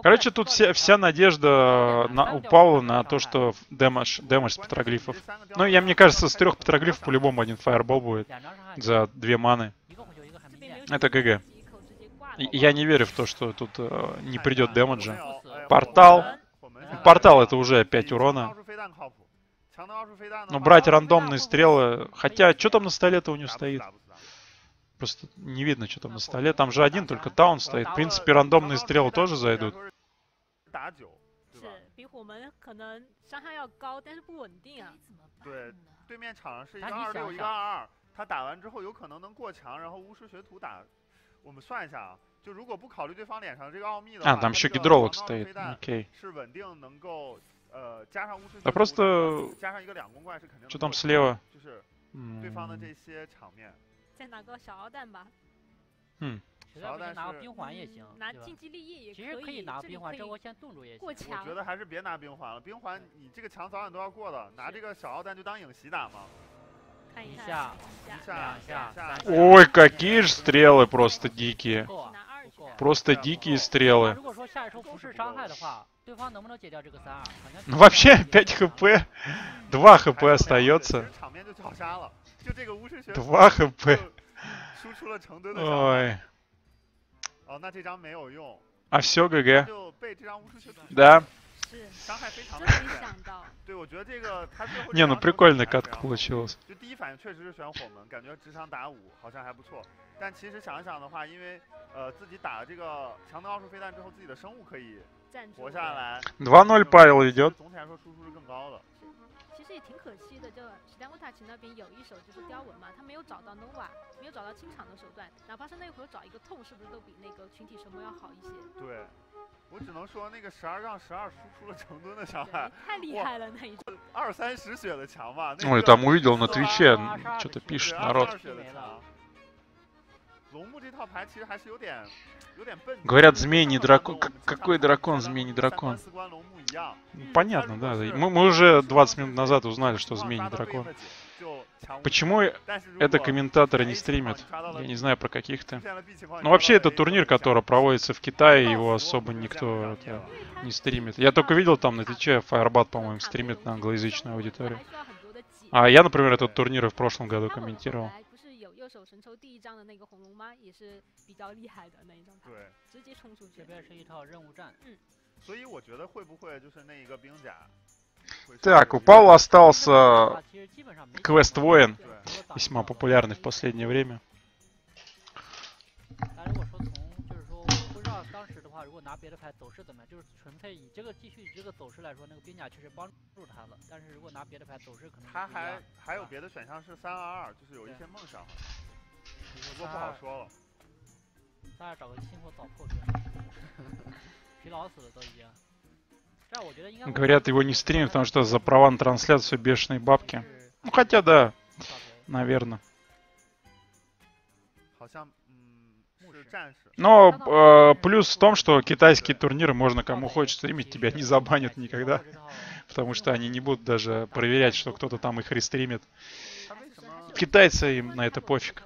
Короче, тут вся, вся надежда на, упала на то, что демаш, ну, демаш с петроглифов. Ну, я, мне кажется, с трех петроглифов по-любому один фаербол будет за две маны. Это ГГ. Я не верю в то, что тут э, не придет демаджа. Ну, Портал. Портал это уже 5 урона. Но ну, брать рандомные стрелы... Хотя, что там на столе-то у него стоит? Просто не видно, что там на столе. Там же один только таун стоит. В принципе, э, рандомные стрелы тоже зайдут. А, там еще гидролог стоит. Окей. Okay. 呃加上巫师学徒 Да просто 加上一个两公怪是肯定能 Что там 过墙 слева? 就是对方的 М, 这些场面，再拿个小奥弹吧，实在不行拿个是冰环也行嗯，拿对吧？禁忌力液也其实可以以，拿冰环，这里可以这我先冻住也过行。我墙觉得还是别拿冰环了，冰环你这个墙早晚都要过的，拿这个小奥弹就当影袭打嘛，看一看一下一下一下两下下三下 Ой, какие же стрелы просто дикие. 不够啊，拿二去不够啊。 Просто 对啊 дикие 那 стрелы. 如果说下一抽不是伤害的话， 对方能不能解掉这个三二？好像 Ну вообще 5 хп. 2 хп 还是остается. 其实场面就叫杀了，就这个巫师学 2 хп. 输出了成吨的伤害。 Ой. 哦，那这张没有用， А все, ГГ. 就被这张巫师学徒 Да. 是，伤害非常真没的明显。想到，对，我觉得这个他最后 Не, 这 ну 张 прикольная 球 катка 选 получилась. 就第一反应确实是选火门，感觉直场打五好像还不错。 但其实想一想的话，因为呃自己打了这个强能奥数飞弹之后，自己的生物可以站住活下来。 2-0 Павел 其实 идет. 总体来说输出是更高的。其实也挺可惜的，就史丹乌塔奇那边有一手就是雕纹嘛，他没有找到 nova，没有找到清场的手段，哪怕是那会儿找一个痛，是不是都比那个群体神魔要好一些？对，我只能说那个十二杠十二输出了成吨的伤对害，，太厉哇害了那一种。二三十血的墙吧。那 Ой, 个 там увидел на Да, Твиче, Аша что-то почему? пишет 对 народ. 22血的墙。 Говорят, змеи не дракон. Какой дракон, змеи не дракон? Понятно, да. Мы, мы уже 20 минут назад узнали, что ну, змеи не а дракон. Почему это комментаторы не стримят? Я не знаю про каких то Ну вообще это турнир, который проводится в Китае, его особо никто это, не стримит. Я только видел там на Твиче Firebat, по-моему, стримит на англоязычную аудиторию. А я, например, этот турнир в прошлом году комментировал. 不是有右手神抽第一张的那个红龙吗？也是比较厉害的那一张牌，对，直接冲出去这。边是一套任务战，所以我觉得会不会就是那一个兵甲会是 Так, 有 у 一个 Паула 的 остался 话其实基本上没 квест 几个 воин, 对 весьма популярный в последнее время. 如果拿别的牌走势怎么样，就是纯粹以这个继续以这个走势来说，那个兵甲确实帮助他了。但是如果拿别的牌走势可能他还就不一样还有对吧别的选项是三二二，就是有一些梦想，比如不过不说三二好说了。三二找个星火早破哥，疲劳死了都已经。这样我觉得应该会 Говорят, 帮 его 助 не 他 стримят, 但 потому что за права на трансляцию бешеные бабки. 是 Ну, хотя да, 大头 наверное. 好像嗯牧师是战士， но ну, э, а, плюс в том, что китайские турниры можно кому хочет стримить, тебя не забанят никогда, потому что они не будут даже проверять, что кто-то там их рестримит. Китайцы им на это пофиг.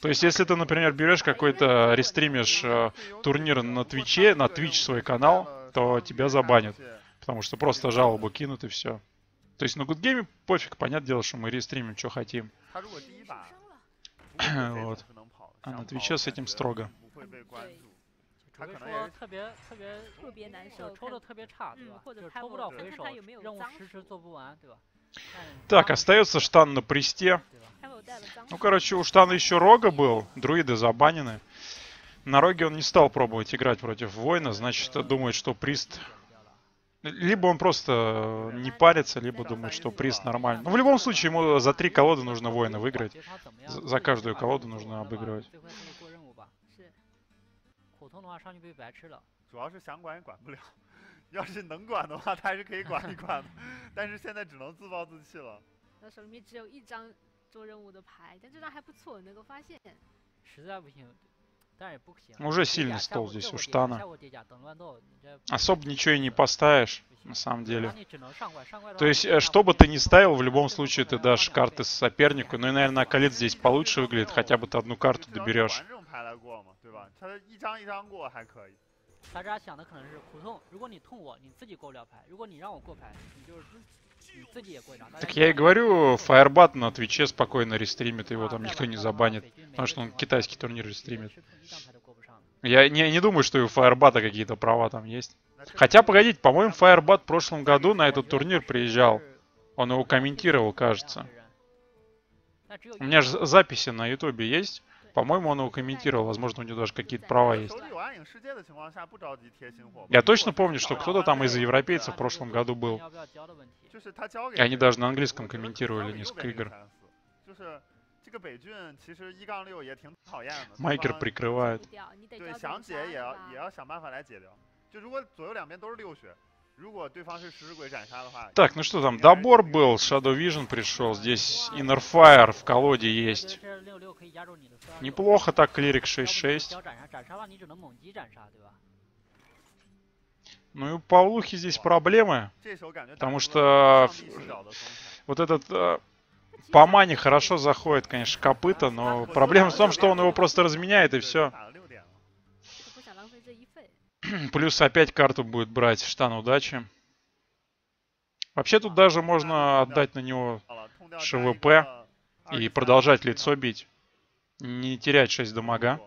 То есть, если ты, например, берешь какой-то, рестримишь э, турнир на Твиче, на Твич свой канал, то тебя забанят. Потому что просто жалобу кинут и все. То есть на Good Game пофиг, понятное дело, что мы рестримим, что хотим. вот. 是能跑， А 想 на 跑 Твиче с 感 этим 觉 строго. 不会被关注。除非他可能也是说特别特别特别难受就抽的特别差，对吧？嗯或者就是拍我抽不到回手看看他有没，有任务脏迟迟手做不完，对吧？但 Так, 他 остается штан на присте. 对吧？还有带了脏 Ну, короче, у штана еще Рога был, друиды забанены. На Роге он не стал пробовать играть против воина, значит, думает, что Прист либо он просто не парится, либо думает, что приз нормальный. Но в любом случае ему за три колоды нужно воина выиграть. За- за каждую колоду нужно обыгрывать. Уже сильный стол здесь у штана. Особо ничего и не поставишь, на самом деле. То есть, что бы ты ни ставил, в любом случае ты дашь карты сопернику. Ну и, наверное, колец здесь получше выглядит, хотя бы ты одну карту доберешь. Так я и говорю, Firebat на Твиче спокойно рестримит, его там никто не забанит. Потому что он китайский турнир рестримит. Я не, не думаю, что у Firebat какие-то права там есть. Хотя, погодите, по-моему, Firebat в прошлом году на этот турнир приезжал. Он его комментировал, кажется. У меня же записи на ютубе есть. По-моему, он его комментировал. Возможно, у него даже какие-то права есть. Я точно помню, что кто-то там из европейцев в прошлом году был. И они даже на английском комментировали несколько игр. Майкер прикрывает. Так, ну что там, добор был, Shadow Vision пришел, здесь Inner Fire в колоде есть. Неплохо так, клирик 6-6. Ну и у Павлухи здесь проблемы, потому что вот этот э, по мане хорошо заходит, конечно, копыта, но проблема в том, что он его просто разменяет и все. Плюс опять карту будет брать штан удачи. Вообще тут даже можно отдать на него ШВП и продолжать лицо бить. Не терять 6 дамага.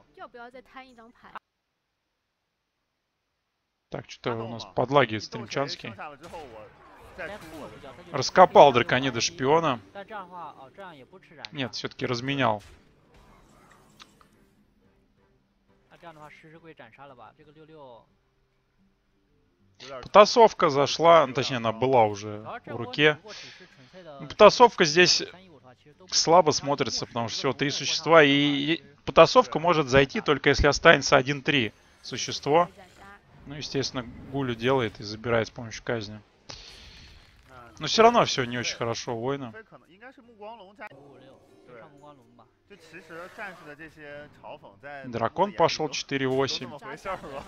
Так, что-то у нас подлагивает стримчанский. Раскопал драконида шпиона. Нет, все-таки разменял 这样的话，食尸鬼斩杀了吧？这个六六，有点 Потасовка зашла, ну, точнее, она была 主 уже 要这 в 波你 руке. 如果只是纯粹的 Ну, Потасовка здесь 三一五的话，其实都不 слабо 行 смотрится, 它 потому что всего如果три如果过上 существа, 的 и 话 и потасовка может зайти только если останется 1-3 существо. 斩杀 Ну, естественно, Гулю делает и забирает с помощью казни. 那 Но все равно все не очень хорошо у воина. 非可能应该是目光龙加，五五六，对上目光龙吧。就其实战士的这些嘲讽在 Дракон 龙的眼里 пошел 都 4-8. 这么回事儿吧？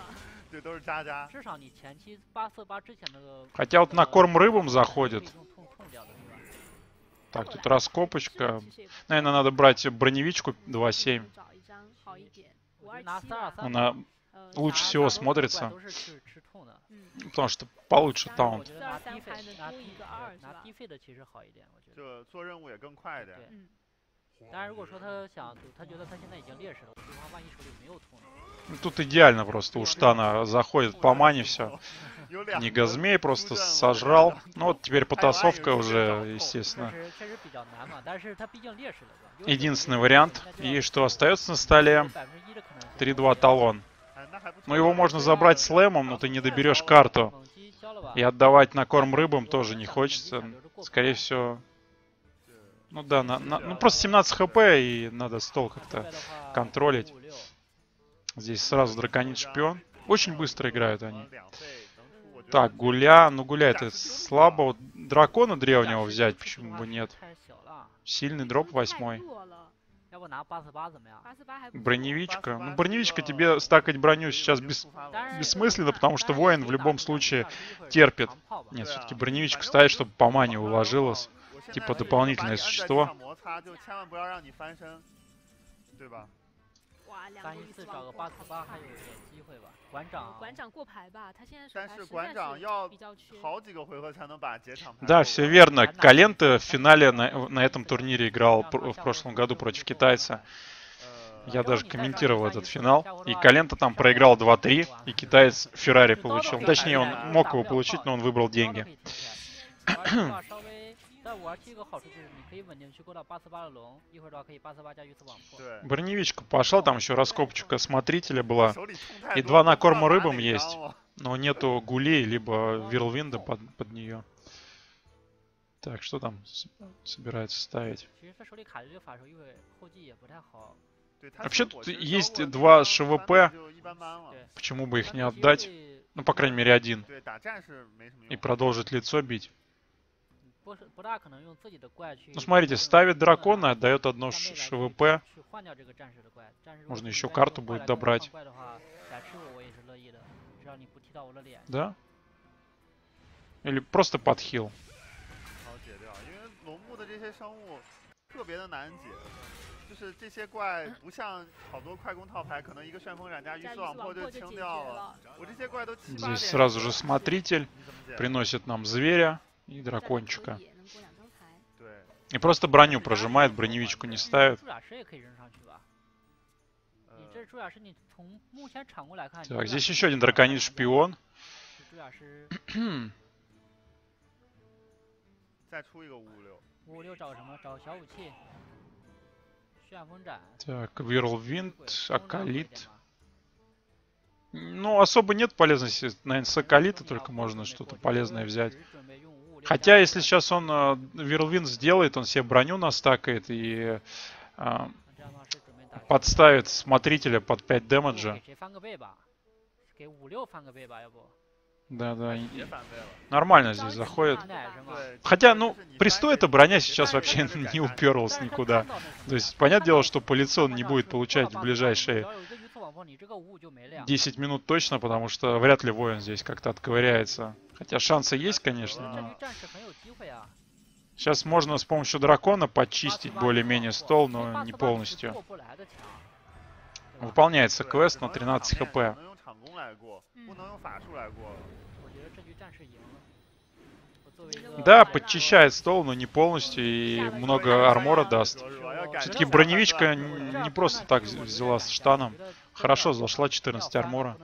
对，都是渣渣。至少你前期八四八之前那个。 Хотя вот на корм рыбам 可以 заходит. 用痛痛掉的是吧？ Так, тут 这 раскопочка. 其实也不错 Наверное, надо брать броневичку 2-7. 找一张好一点，五二我觉得拿七三二三 Она 呃 лучше 拿 всего 大多数的怪 смотрится. 都是吃吃痛的。嗯， Потому что получше 当然我 таунт. 当然，如果说他想赌，他觉得他现在已经劣势了，对方万一手里没有痛呢？ Ну, Тут идеально просто у Штана заходит по мане все. 有两个 Нигазмей просто 出阵了 сожрал. Ну вот теперь 还有 потасовка 暗影世界找 уже, 痛 естественно. 确实确实比较难嘛，但是他毕竟劣势了，对吧？优势 Единственный 优势 вариант. 现在就 И 要 что остается на столе? 有1%的可能性 3-2 талон. 哎那还不错 Но его можно забрать слэмом, но ты не доберешь карту. 猛击消了吧 И отдавать на корм рыбам тоже не хочется. Скорее всего, ну да, на, на, ну просто 17 хп и надо стол как-то контролить. Здесь сразу драконит шпион. Очень быстро играют они. Так, гуля. Ну, гуля это слабо. Вот дракона древнего взять, почему бы нет. Сильный дроп восьмой. Броневичка. Ну, броневичка тебе стакать броню сейчас бес... бессмысленно, потому что воин в любом случае терпит. Нет, все-таки броневичку ставить, чтобы по мане уложилось. 我现 типа 在就是 дополнительное 把你按在地 существо 上摩擦就千万不要让你翻身，对吧？哇，两三一个一直四找个八四八还有点机会吧。馆长，馆长过牌吧，他现在手但是牌实在馆长是要比较缺。好几个回合才能把结场牌 Да, 够 все 了 верно. Калента в финале на, на этом турнире играл пр- в прошлом году против китайца. 呃 Я даже комментировал этот финал. И Калента там проиграл 2-3, и китаец Феррари получил. Точнее, он мог его получить, но он выбрал деньги. 稍微，但五二七有个好处就是你可以稳定去勾到八四八的龙，一会儿的话可以八四八加鱼刺网破。对， Броневичка пошла, там еще раскопочка смотрителя была. 手里冲太 И 多 два на 不知道 корма 拿 рыбам 哪 есть. 张了 Но нету гулей, либо вирлвинда под, под нее. Так, что там с- собирается ставить? 其实他手里卡着这个法术，因为后继也不太好。对，他 Вообще 小火 тут 其实 есть 小火 два 那个 ШВП 翻的就一般般了对， Почему бы их 他 не 这些 отдать? 会 Ну, по крайней мере, один. 对，打战士没什么 И 用。 продолжит лицо бить. Ну смотрите, ставит дракона, отдает одно ШВП. Можно еще карту будет добрать. Да? Или просто подхил. Здесь сразу же смотритель приносит нам зверя. И дракончика. И просто броню прожимает, броневичку не ставит. Так, здесь еще один драконит шпион. Так, Вирлвинд, Акалит. Ну, особо нет полезности на Инсакалита, только можно что-то полезное взять. Хотя, если сейчас он а, э, Верлвин сделает, он себе броню настакает и э, подставит смотрителя под 5 демеджа. Да, да. Нормально здесь заходит. Хотя, ну, пристой эта броня сейчас вообще не уперлась никуда. То есть, понятное дело, что по лицу он не будет получать в ближайшие 有一个鱼刺网破，你这个五五就没了呀。 10 минут точно, потому что вряд ли воин здесь как-то отковыряется. Хотя шансы есть, конечно, 这局 но 战士很有机会啊。 сейчас можно с помощью дракона почистить 8-4 более-менее 网 стол, 破 но не 8-4 полностью. 是过不来的墙对吧 Выполняется 对 квест 只 на 能用 13 场面 хп. 只能用场攻来过，不嗯能用法术来过。我觉得这局战士赢了。我作为一个 Да, подчищает стол, но не полностью и много армора даст. Все-таки броневичка н- не просто так вз- взяла с штаном. Хорошо, зашла 14 армора.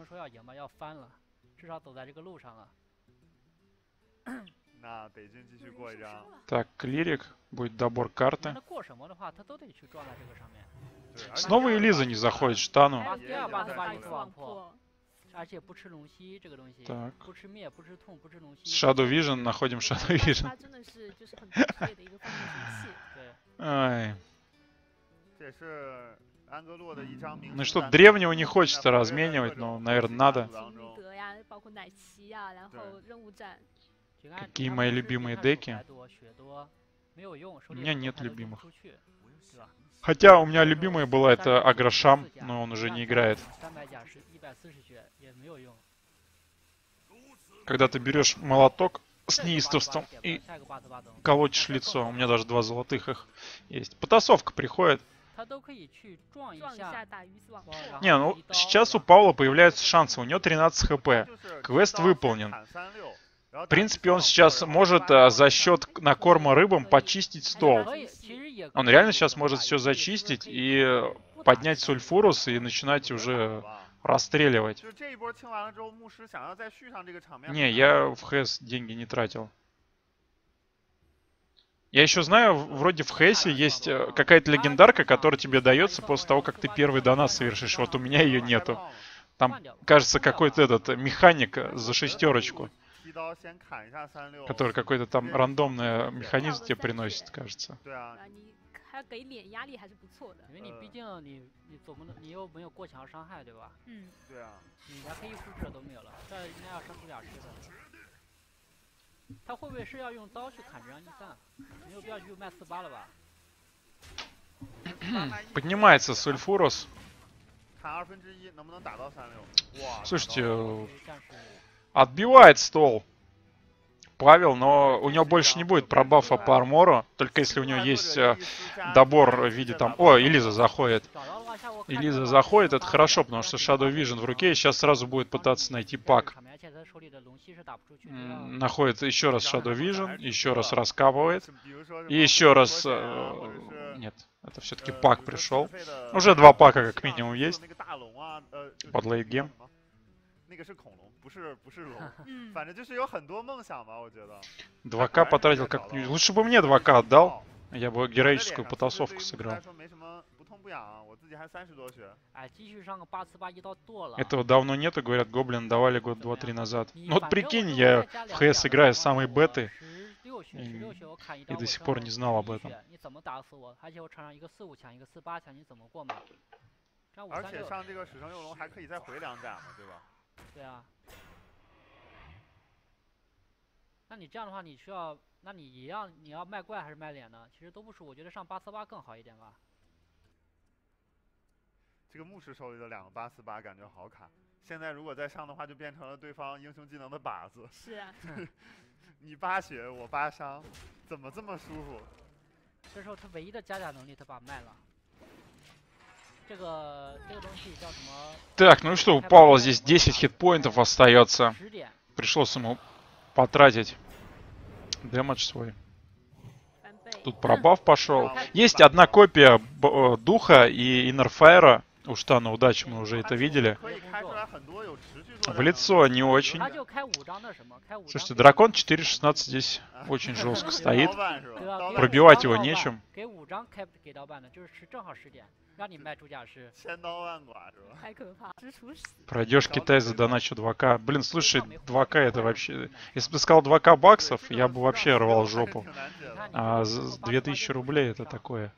Так, клирик, будет добор карты. Снова Элиза не заходит в штану. Так. Shadow Vision, находим Shadow Vision. Ай. Ну, ну что, древнего не хочется разменивать, ну, ну, но, наверное, надо. Какие мои любимые деки? У меня нет любимых. Хотя у меня любимая была это Агрошам, но он уже не играет. Когда ты берешь молоток с неистовством и колотишь лицо. У меня даже два золотых их есть. Потасовка приходит. 他都可以去撞一下撞一下。打鱼丝网破哇。然后 Не, ну 一刀 сейчас у 对吧 Паула появляются шансы. У него 13 хп. 就是Квест一刀先 выполнен. 砍三六然后 В 打 принципе, 鱼 он 刺网 сейчас 破然后 может 翻 а, за счет накорма рыбам почистить стол. 可以，其实也 Он 可以 реально 这 сейчас 个 может 打 все 也可以就是 зачистить 可以 и 不打 поднять 其实 сульфурус и начинать уже 好吧 расстреливать. 就这一波清完了之后，牧师想要再续上这个场面。 Не, я в ХС деньги не тратил. Я еще знаю, вроде в Хэсе есть э, какая-то легендарка, которая тебе дается после того, как ты первый донат совершишь. Вот у меня ее нету. Там, кажется, какой-то этот э, механик э, за шестерочку. Который какой-то там рандомный механизм тебе приносит, кажется. Uh. 他会不会是要用刀去砍这张一三？没有必要去卖四八了吧？ Поднимается сульфурус. 砍二分之一，能不能打到三六？哇！ Слушайте, 打到了 э, 这战士 отбивает стол. Павел, но у него больше не будет пробафа по армору, только если у него есть э, добор в виде там... О, Элиза заходит. 找到的话，下午看 Элиза 这个 заходит, это 八 хорошо, 百 потому что 但是 Shadow 打 Vision в 到 руке и сейчас сразу будет пытаться найти пак. 场面而且他手里的龙息是打不出去的。 М, Находит еще раз Shadow Vision, еще раз раскапывает. 比如说什么 И еще раз... 脱险啊或者 э, 是 Нет, это все-таки 呃 пак 比如说 пришел. 自费的 Уже два пака 呃 как минимум 就是 есть. 那个大龙啊，呃，就是 Под 那个 late 叫 game. 什么那个是恐龙，不是不是龙，嗯，反正就是有很多梦想吧，我觉得。 2К потратил как... не- Лучше бы мне 2К отдал. Я бы героическую потасовку сыграл. 说没什么不痛不痒，我自己 还三十多血，哎，继续上个八四八一刀剁了。 Этого давно нету, говорят, Гоблин давали год, два, три назад. 你 Ну вот 反正我 прикинь, 就 я 再加 в 两 CS 点 играю с 吧 самой 我 беты 16血，и- 16血我砍一и 刀， до 我 сих 正 пор 好 не знал об 11 этом 血你怎么打死我？而且我场上一个四五强，一个四八强，你怎么过嘛？这样五而三六，且上这个死神六龙还可以再回两斩嘛，对吧？对啊。那你这样的话，你需要，那你一样，你要卖怪还是卖脸呢？其实都不输，我觉得上八四八更好一点吧。 这个牧师手里的两个八四八感觉好卡，现在如果再上的话，就变成了对方英雄技能的靶子。是啊，你八血，我八伤，怎么这么舒服？这时候他唯一的加甲能力他把卖了。这个这个东西叫什么？ Так, ну и что, у Павла здесь 10 хитпоинтов остается. 十点。 Пришлось ему потратить дэмэдж свой. 翻倍。 Тут пробаф пошел. Есть одна копия б- э, Духа и Иннерфайра. у Штана удачи, мы уже это видели. В лицо не очень. Слушайте, дракон 416 здесь очень жестко стоит. Пробивать его нечем. Пройдешь Китай за доначу 2к. Блин, слушай, 2к это вообще... Если бы сказал 2к баксов, я бы вообще рвал жопу. А 2000 рублей это такое.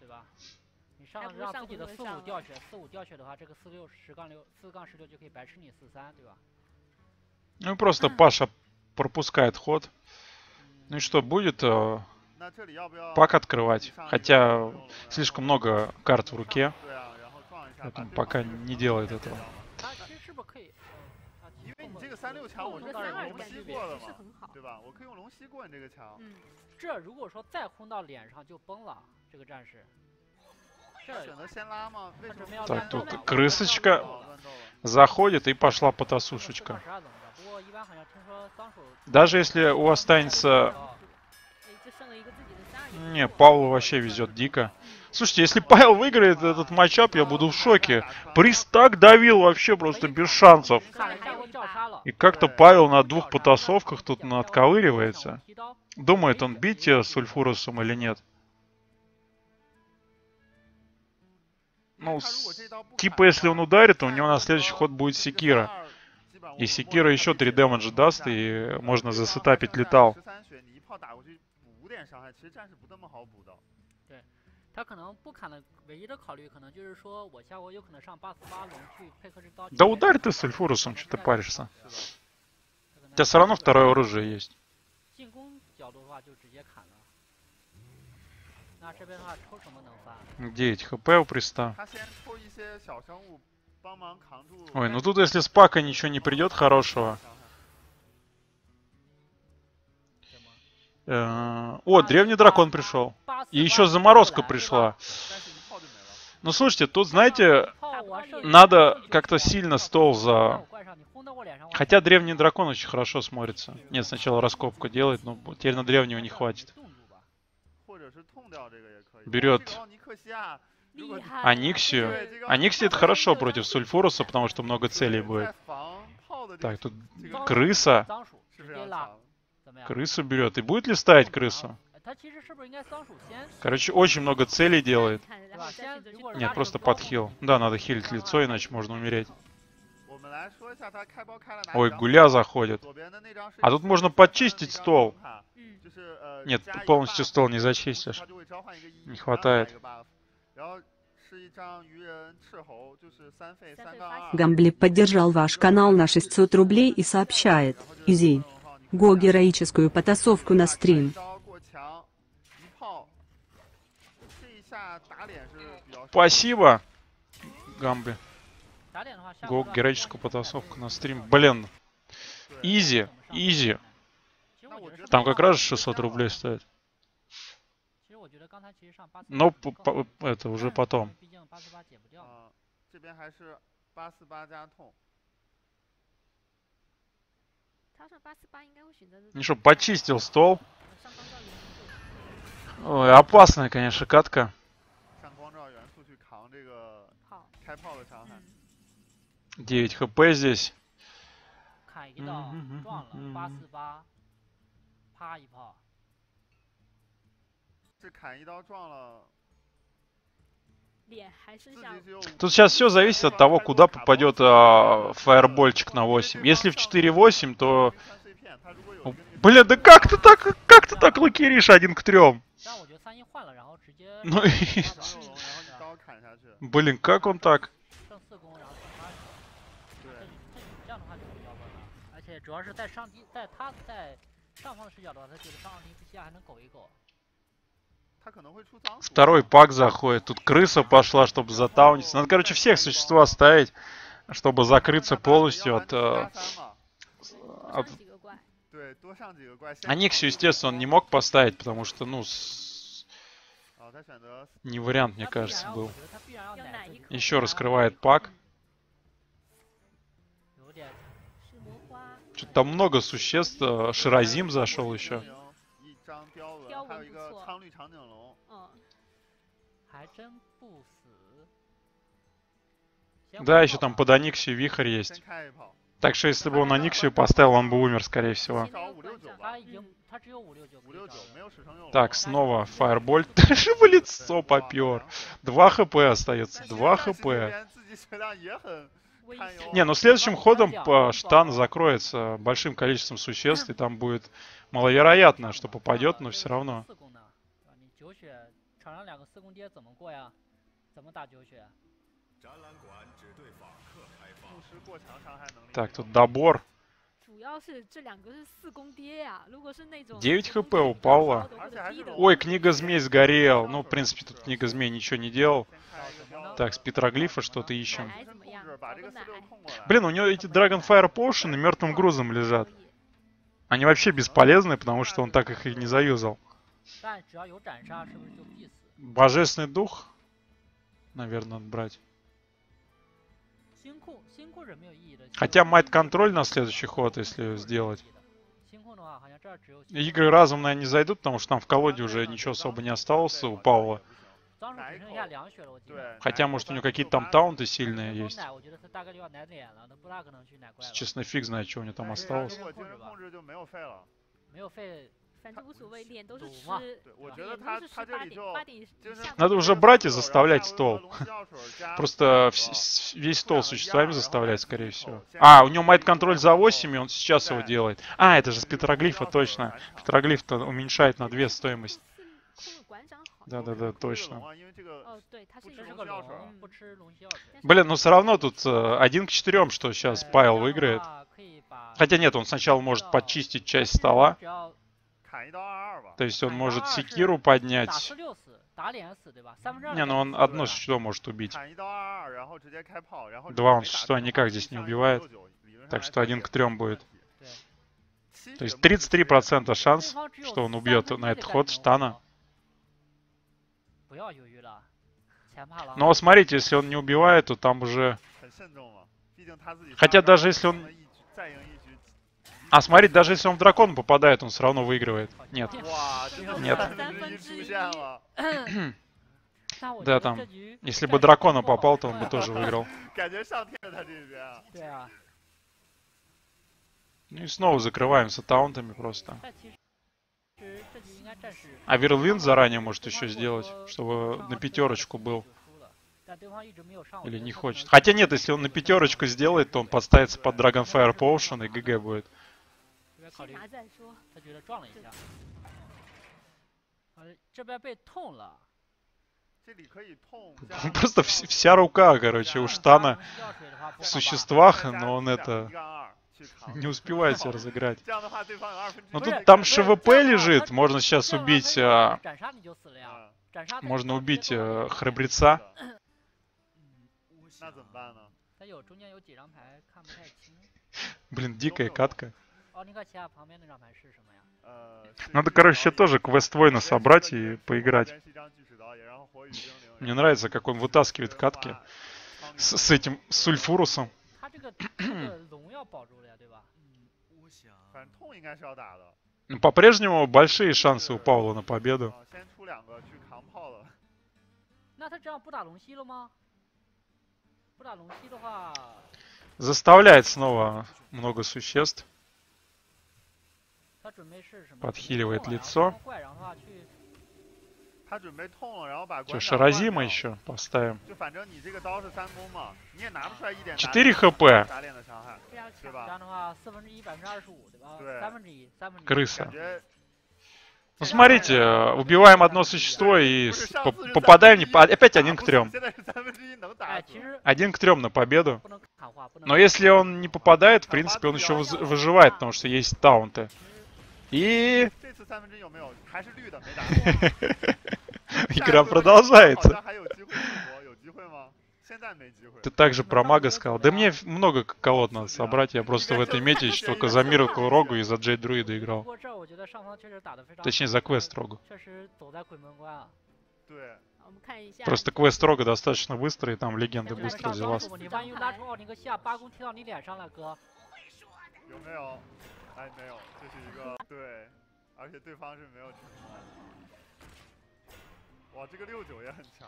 对吧？你上还不是上让自己的回合上了四五掉血，四五掉血的话，这个四六十杠六四杠十六就可以白吃你四三，对吧？ Ну и просто Паша пропускает ход. Ну и что, будет э, 那这里要不要 пак открывать? 上一个 Хотя 六龙 слишком много карт в руке. 对啊，然后撞一下，把 Поэтому 对 пока 方 не делает 给 этого. 掉了他其实是不是可以？呃啊其实不因为你这个三六强，我觉得我是可以三二感觉用龙吸也不是过的嘛，很好。对吧？我可以用龙吸过你这个墙，嗯，这如果说再轰到脸上就崩了，这个战士。 так, тут крысочка заходит и пошла потасушечка. Даже если у останется... Не, Павлу вообще везет дико. Слушайте, если Павел выиграет этот матчап, я буду в шоке. Приз так давил вообще просто без шансов. И как-то Павел на двух потасовках тут отковыривается. Думает он бить э, с Ульфуросом или нет. ну, типа если он ударит, у него на следующий ход будет типа, секира. Типа, и секира еще 3 дэмэджа даст, и можно засетапить летал. Да ударь ты с Эльфурусом, что ты паришься. У тебя все равно второе оружие есть. 那这边的话抽什么能翻？ 9 хп у приста. 他先抽一些小生物帮忙扛住。 Ой, ну тут если с пака ничего не придет хорошего. 什么？ Э, О, древний дракон пришел. 八四 И 八 еще 就 заморозка 来对吧 пришла. 但是一炮就没了。 Ну слушайте, тут, знаете, 一炮我射你 надо 射你 как-то 一炮 сильно 我 стол 射 за- 我怪上你轰到我脸上我 Хотя древний дракон очень хорошо смотрится. Нет, сначала раскопку делает, но теперь на древнего не хватит. берет Аниксию. Аниксия это хорошо против Сульфуруса, потому что много целей будет. Так, тут крыса. Крысу берет. И будет ли ставить крысу? Короче, очень много целей делает. Нет, просто подхил. Да, надо хилить лицо, иначе можно умереть. Ой, гуля заходит. А тут можно подчистить стол. Нет, полностью стол не зачистишь. Не хватает. Гамбли поддержал ваш канал на 600 рублей и сообщает, Изи, го героическую потасовку на стрим. Спасибо, Гамбли. Го героическую потасовку на стрим. Блин, изи, изи. Там как раз 600 рублей стоит. Но по, это уже потом. Ну что, почистил стол. Ой, опасная, конечно, катка. Девять хп здесь. 啪一炮。是砍一刀撞了， 脸还剩下自己只有Тут сейчас все зависит от того, куда попадет а, фаербольчик на 8. Если в 4-8, то... 穿碎片，他如果有О,一个那个 Блин, да как ты так, как ты так лакеришь один к трем? 但我觉得三星换了，然后直接Ну и- 没有龙，然后你刀砍下去， Блин, как он так? 剩四攻，然后剩八十。对这，这这样的话就比较稳了，而且主要是在上低，在他在 上方的视角的话，他觉得上二零不西还能苟一苟。他可能会出脏鼠。 Второй пак заходит. Тут крыса пошла, чтобы затауниться. Надо, короче, всех существа оставить, чтобы закрыться полностью от... 要 э, 不然就加三嘛多 от- 上几个怪。对，多上几个怪。先 А Никсию, естественно, он не мог поставить, потому что, ну, с- 哦，他选择 не вариант, мне 他必然 кажется, 要 был. 我觉得他必然要奶这个要奶一口 Еще раскрывает пак. Что-то там много существ. Э, Ширазим зашел еще. Да, еще там под Аниксию вихрь есть. Так что если бы он Аниксию поставил, он бы умер, скорее всего. Так, снова Фаербольт. Даже в лицо попер. Два хп остается. два хп. Не, ну следующим ходом а, штан закроется большим количеством существ, и там будет маловероятно, что попадет, но все равно. Так, тут добор. 主要是这两个是四攻爹呀、如果是那种 9四攻 хп 爹 у 比较 Павла. 高的或者而且还是 低的 Ой, книга змей сгорел. Ну, в принципе, тут книга змей ничего не делал. 先开一个雕纹 Так, с петроглифа что-то ищем. 奶怎么样？把这个找个奶四六控过来。 Блин, у него эти Dragonfire Potion мертвым грузом лежат. Они вообще бесполезны, потому что он так их и не заюзал. 但只要有斩杀，是不是就必死？ Божественный дух, наверное, надо брать. Хотя мать контроль на следующий ход, если сделать. Игры разумные не зайдут, потому что там в колоде уже ничего особо не осталось у Павла. Хотя, может, у него какие-то там таунты сильные есть. Честно, фиг знает, что у него там осталось. 如果精神控制就没有费了。没有费，反正无所谓，脸都是吃赌嘛，对，我觉得脸都是他他吃八点这里就八点以就是上 Надо 的 уже 人 брать и 然后 заставлять 下回 стол. 合龙啸水加 Просто 那 вс- 个 с- весь стол Прямо существами я, заставлять, а скорее вот всего. это А, вот. у него Майт контроль за Да. 8, и он сейчас его Да. делает. А, это же с 就是 петроглифа, 龙啸水 точно. 返场 Петроглиф-то уменьшает на 2 стоимость. 控的馆长好。 Да-да-да, 不是 точно. 龙啊因为这个哦，对，他是不吃一个这是个龙啸水龙，不吃龙啸水。但是 Блин, ну все равно тут э, один к четырем, что сейчас Э, Павел 这样的 выиграет. 话可以把 Хотя нет, он сначала может Да. почистить часть 但是 стола. То есть он может секиру поднять. Не, ну он одно существо может убить. Два он существа никак здесь не убивает. Так что один к трем будет. То есть 33% шанс, что он убьет на этот ход штана. Но а смотрите, если он не убивает, то там уже... Хотя даже если он а смотри, даже если он в дракон попадает, он все равно выигрывает. Нет. Нет. Да, там. Если бы дракона попал, то он бы тоже выиграл. Ну и снова закрываемся таунтами просто. А Верлин заранее может еще сделать, чтобы на пятерочку был. Или не хочет. Хотя нет, если он на пятерочку сделает, то он подставится под Dragonfire Potion и ГГ будет. 这边考虑先拿再说。他觉得撞了一下，呃，这边被痛了。这里可以痛， Просто вс- вся рука, короче, у штана в существах, но он это не успевает все разыграть. 这样的话，对方有二分之 Ну 一 тут 的 там 不是 ШВП 这样的话 лежит, 他 можно сейчас 这样的话 убить, 他 а, 斩杀你就死了呀，嗯斩杀等于 можно 他直接 убить 做了 э, храбреца. 嗯，那怎么办呢？他有中间有几张牌看不太清。 Блин, дикая катка. Надо, короче, тоже квест воина собрать и поиграть. Мне нравится, как он вытаскивает катки с, с этим сульфурусом. По-прежнему большие шансы у Павла на победу. Заставляет снова много существ. Подхиливает лицо. Че, Шаразима еще поставим. 4 хп. Крыса. Ну смотрите, убиваем одно существо и попадаем опять один к трем. Один к трем на победу. Но если он не попадает, в принципе, он еще выживает, потому что есть таунты. И 这次三分之一有没有？还是绿的没打死。 игра 下一回好 продолжается. 像还有机会复活，有机会吗？现在没机会。 Ты также про мага сказал. Да мне много колод надо собрать, я просто в этой мете еще только за Миракл Рогу и за Джей Друида 不 играл. 过这儿我觉得上方确实打得非常好， Точнее, за квест Рогу. 确实走在鬼门关啊。对，我们看一下。 Просто квест Рога достаточно быстрый, и там легенда 就是 быстро 上 взялась. 方你万一拉出奥尼克西亚八攻踢到你脸上了，哥，有没有？哎，没有，这是一个对，而且对方是没有成功。哇，这个六九也很强。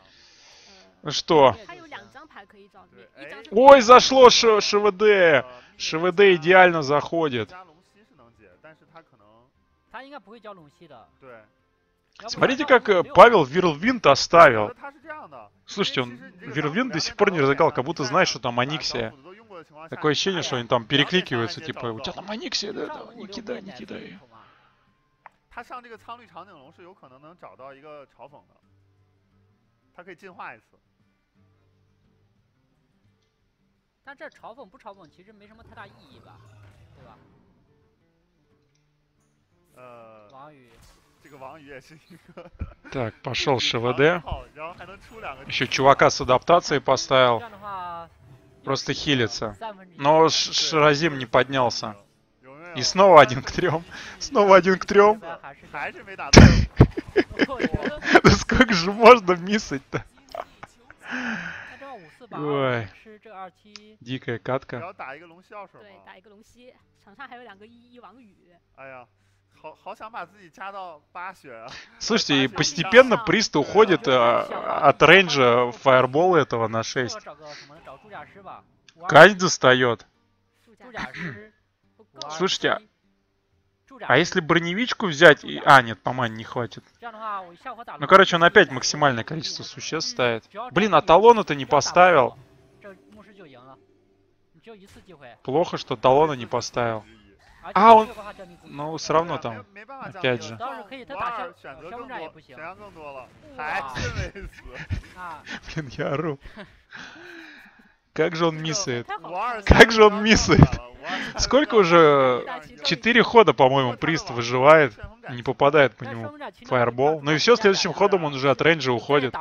Ну 呃， что? 他有两张牌可以找对你，一张是 Ой, зашло Ш- ШВД! 呃 ШВД идеально заходит. 加龙息是能解，但是他可能他应该不会交龙息的。对。要不然 Смотрите, 让 как 我 э, 六 Павел Вирлвинт 我觉 оставил. 得他是这样的。 Слушайте, 因为 он 其实你这个 Вирлвинт 小 до 虎 сих 良 пор 在 не 打 разыграл, 小 как будто 虎 знает, 在 что там 打小 Аниксия. 虎都用过的情况下 Такое 你 ощущение, 打 что 脸 они там 然后这перекликиваются, 三连 типа, 找 у 不 тебя 到 там Аниксия, да, 上 да, 五 не 六 кидай, 面 не 奶 кидай. 桶嘛他上这个苍绿长颈龙是有可能能找到一个嘲讽的，他可以进化一次。但这嘲讽不嘲讽其实没什么太大意义吧，对吧？呃，王宇，这个王宇也是一个 Так, пошел 长 ШВД. 跑然后还能出两个 Еще чувака с адаптацией 这 поставил. просто хилится. Но Шразим не поднялся. И снова один к трем. Снова один к трем. Да сколько же можно миссать-то? Ой. Дикая катка. 要打一个龙啸手对，嘛。打一个龙息，场上还有两个一一王宇，哎呀，好好想把自己加到八血啊！ Слушайте, и постепенно Прист уходит э, от рейнджа фаербола этого на 这 6. 个找个什么呢？找助甲师吧。五二 Казнь достает. 助甲助甲师，不够。 Слушайте, а- 助甲 А 师 если броневичку взять и... А, нет, по мане не хватит. 这样的话，我下回打 Ну, короче, он опять максимальное количество существ ставит. 只要 Блин, 这 а 一 талона-то не 只要打不 поставил. 过这牧师就赢了。你只有一次机会， Плохо, что талона не поставил. А, он... Ну, все равно там, опять же. Блин, я ору. Как же он миссает? Как же он миссает? Сколько уже? Четыре хода, по-моему, прист выживает. Не попадает по нему фаербол. Ну и все, следующим ходом он уже от рейнджа уходит.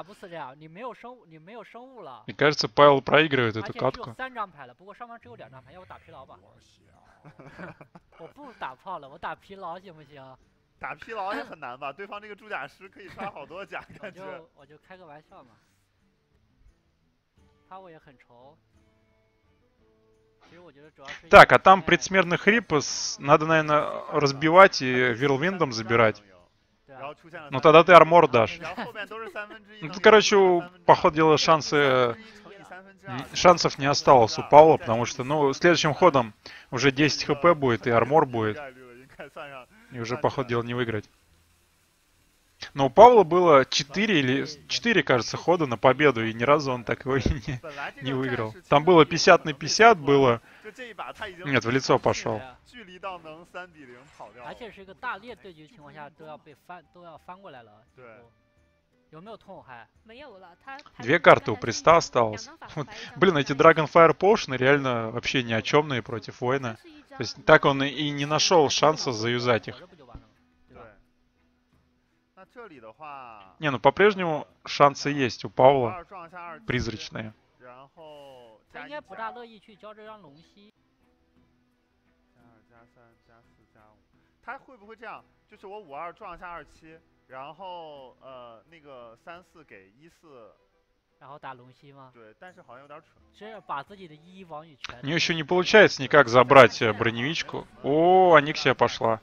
Мне кажется, Павел проигрывает эту катку. 三张牌了，不过上方只有两张牌，要不打疲劳吧？我不打炮了，我打疲劳行不行？打疲劳也很难吧？对方这个助甲师可以穿好多甲，我感觉。就我就开个玩笑嘛。他我也很愁。其实我觉得主要是 Так, а там 哎 предсмертный хрип с- надо, наверное, разбивать и Вирлвиндом забирать. 对啊然后出现了 Ну 三 тогда 分 ты армор дашь. 然后后面都是三分之一 Ну 能 тут, 赢 короче, 的 у, 三分之 по 二 ходу дела шансы... шансов не осталось, у Павла, потому что, ну, следующим ходом уже 10 хп будет и армор будет. И уже, по ходу дела, не выиграть. Но у Павла было 4 или 4, кажется, хода на победу, и ни разу он так его и не, не выиграл. Там было 50 на 50, было... Нет, в лицо пошел. 有没有痛还？没有了，他牌 Две 子 карты у 刚才是 Приста 两 осталось. 张法术 Вот, 牌一张 Блин, 法 эти 牌 Dragonfire Potion реально вообще ни о чемные против воина. 这是一张 То есть так он и- и не нашел шанса заюзать их. 火着不就完了吗？对对吧？。那这里的话， Не, ну по-прежнему шансы есть у Павла. 二撞一下二七 Призрачные. 然后加一他应该不加大乐意去交这张龙息。加二加三加四加五，他会不会这样？就是我五二撞一下二七，然后呃那个三四给一四，然后打龙息吗？对，但是好像有点蠢。是把自己的一王宇全。У нее еще не получается никак забрать э, броневичку. О, Аниксия пошла.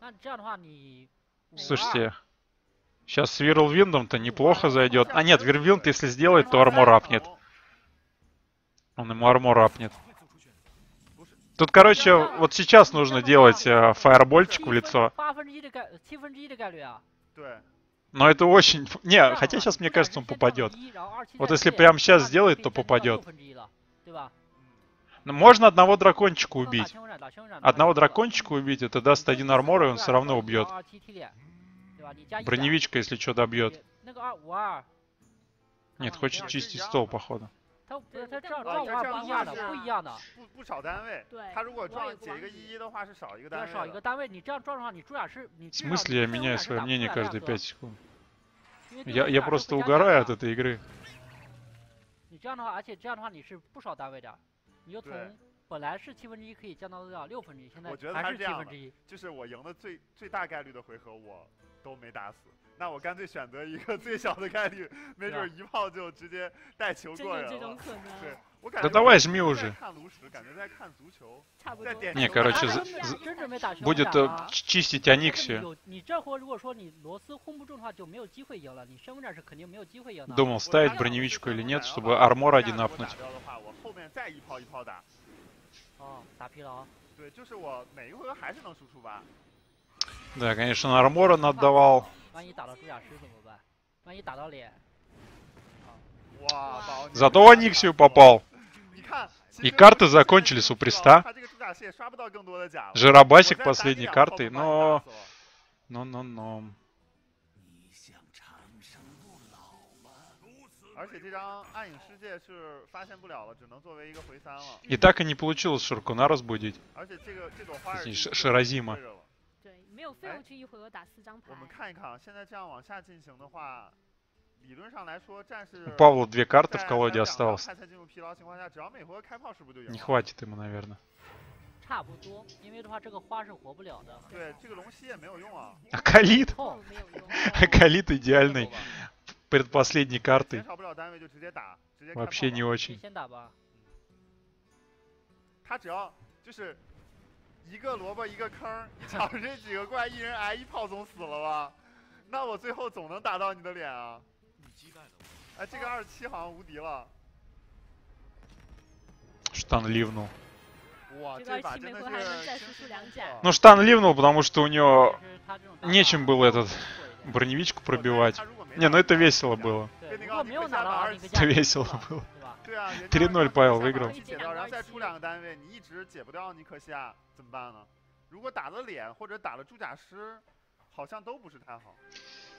那这样的话你。五二 Слушайте, сейчас с Вирлвиндом-то неплохо зайдет. А нет, Вирлвинд, если сделает, то армор апнет. Он ему армор апнет. Тут, короче, вот сейчас нужно делать э, фаербольчик в лицо. Но это очень... Не, хотя сейчас, мне кажется, он попадет. Вот если прямо сейчас сделает, то попадет. Но ну, можно одного дракончика убить. Одного дракончика убить, это даст один армор, и он все равно убьет. Броневичка, если что, добьет. Нет, хочет чистить стол, походу. 他不是对他这样但我撞五觉得这样二不一样的，是不一样的。不不少单位，对他如果我也撞解一个不忘记一一的话是少一个对啊，单位的。少一个单位，你这样撞的话，你朱雅是你В 至少 смысле 你 я 对 меняю 方是 свое 打不 мнение 出来 каждые 大 5 哥 секунд? 因为对 Я, 方 я 打是 просто 会加 угораю 价 от 的 этой игры. 你这样的话，而且这样的话你是不少单位的，你就从对本来是七分之一可以降到多少六分之一，现在我觉得还是他是这样的七分之一。就是我赢的最最大概率的回合我都没打死， 那我干脆选择一个最小的概率，没对啊准一炮就直接带球真有过人了。这种可能，对，我感 Да 觉 давай 我 жми 在 уже. 看炉石，感觉在看足球，差不多。在点 Не, 球 короче, 打 за- 打真 за- 真准备打全 Будет 红 э, 斩啊 ч- чистить 但是你 Аниксию. 有你这回如果说你螺丝轰不中的话，就没有机会赢了。你身份战是肯定没有机会赢的。 Думал, 我 ставить 看到 броневичку 我是 или 全 нет, 红 чтобы 斩的话 армор 这 один 样如果 апнуть. 打掉的话，我后面再一炮一炮打。哦，打疲劳。对，就是我每一回合还是能输出吧。 Да, конечно, на армор он отдавал. 万一打到朱雅诗怎么办？万一打到脸，哇，宝你 Зато в Аниксию попал. 你看，其 И 实 карты 这个 закончились 这 у 个 приста. 他这个主打线刷不到更多的甲了。 Жиробасик 我再 последней 打你两炮 картой, 就把你 но... 打死了 Но-но-но. 而且这张暗影世界是发现不了了，只能作为一个回三了。 И так и не получилось Шуркуна разбудить. 而且这个这朵花儿 Точнее, 已经 Ш- Ширазима. 对着了对，没有废哎物区一回合打四张牌我。们看一看啊，现在这样往下进行的话，理论上来说，战士 У Павла две карты 在 в колоде 还有两张 осталось. 派才进入疲劳情况下，只要每回合开炮，是不是就赢 Не 了？ хватит ему, наверное. 差不多，因为的话这个花是活不了的。对，这个龙息也没有用啊。 А Калит? 痛，没有用。 Калит 走 идеальный 吧 предпоследней 减 картой. 少不了单位就直接打，直接开 Вообще 炮 не 吧 очень. 你先打吧。他只要就是 一个萝卜一个坑儿，你抢着这几个怪，一人挨一炮总死了吧？那我最后总能打到你的脸啊！哎，这个二七好像无敌了。 Штан ливнул. 哇，这个二这把真的七每回还能是惊再输出两甲世莫测 Ну, Штан ливнул, потому что у него 其实他这种打 нечем 法 было этот 不错一点 броневичку 我觉得 пробивать. 他如果没 Не, ну 打 это 到 весело 这样 было. 对，被那个如果没有奥尼克拿到奥下把二七尼克加， весело 了 было 对吧？对啊，人家 3-0 让 Павел 下把 выиграл 二七解掉，然后再出两个单位，你一直解不掉奥尼克西亚怎么办呢？如果打了脸或者打了猪甲师，好像都不是太好。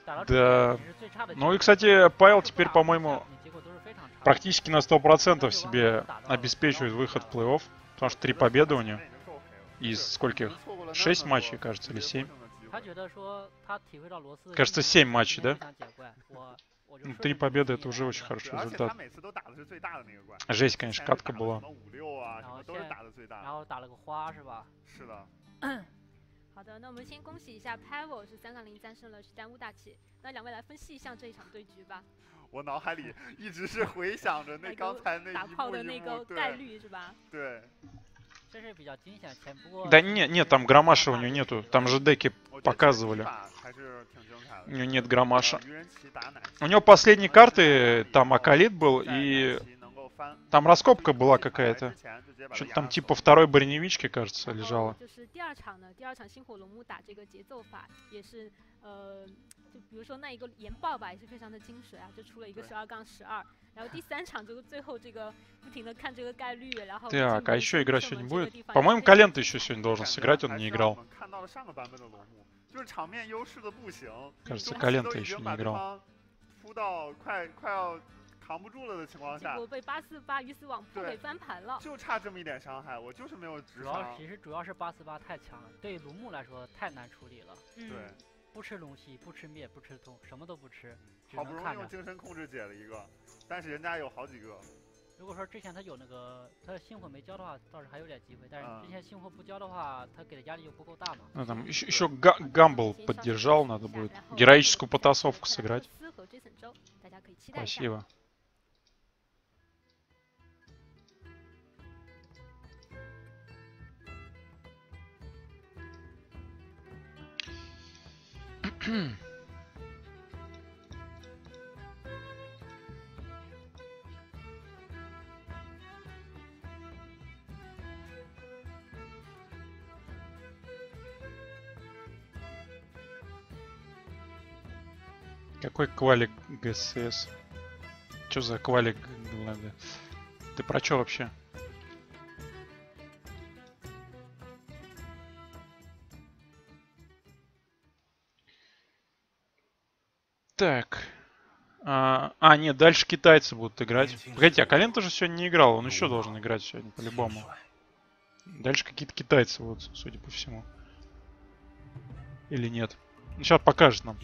打到Да. 主线其实最差的 Ну и, 结果 кстати, Павел 是 теперь, 打 по-моему, 你结果都是非常差的 практически на 100% себе обеспечивает выход в плей-офф. Потому что три победы у него. 已 Из 经 скольких? 错过了那 Шесть 么多 матчей, кажется, или 直接 семь? 获胜的机会他觉得说他体会到罗斯的 Кажется, 心 семь 理 матчей, 今天 да? 就想解怪我我就 Ну, 顺 три 着 победы 你 это уже 来 очень 对吧 хороший 对而且 результат. 他每次都打的是最大的那个怪。 Жесть, конечно, 现在 катка 打了 была. 什么五六啊，什然后么都是现打的最大然。后打了个花是吧？是的，好的，那我们先恭喜一下 Pavel 是三杠零战胜了史丹乌大气。那两位来分析一下这一场对局吧，我脑海里一直是回想着那那个刚才那打一幕一炮的那个幕，概对率是吧？对。 Да нет, нет, там громаша у нее нету. Там же деки показывали. У него нет громаша. У него последние карты там Акалит был и... Там раскопка была какая-то. Что-то там типа второй броневички, кажется, лежала. 就是第二场呢，第二场星火龙木打这个节奏法也是呃，就比如说那一个研爆吧，也是非常的精髓啊，就出了一个对十二杠十二。然后第三场这个最后这个不停的看这个概率，然后 Так, 进 а 门 еще 射 играть 射 сегодня 门这个 будет? 地方 По-моему, 也是非常 Калента 的 еще сегодня 感 должен 觉 сыграть, он 还 не 是让 играл. 我们看到了上个版本的龙木，就是场面优势的不行， Кажется, 中期 Калента 都已 еще 经 не 把对 играл. 方扑到快快要扛不住了的情况下，结果被八四八鱼死网破对给翻盘了。就差这么一点伤害，我就是没有直主要伤。其实主要是八四八太强了，对卢木来说太难处理了。嗯，对， 不吃龙息，不吃灭，不吃痛，什么都不吃，只好不容易能看着。用精神控制解了一个，但是人家有好几个。如果说之前他有那个他星火没交的话，倒是还有点机会。但是啊之前星火不交的话，他给的压力又不够大嘛。 Ну, там еще, еще Гамбл поддержал, надо будет героическую потасовку сыграть. 斯 Хм. Какой квалик ГСС? Что за квалик? Ты про что вообще? Так. А, а, нет, дальше китайцы будут играть. Погодите, а Колен тоже сегодня не играл, он еще должен играть сегодня, по-любому. Дальше какие-то китайцы, вот, судя по всему. Или нет. Сейчас покажет нам.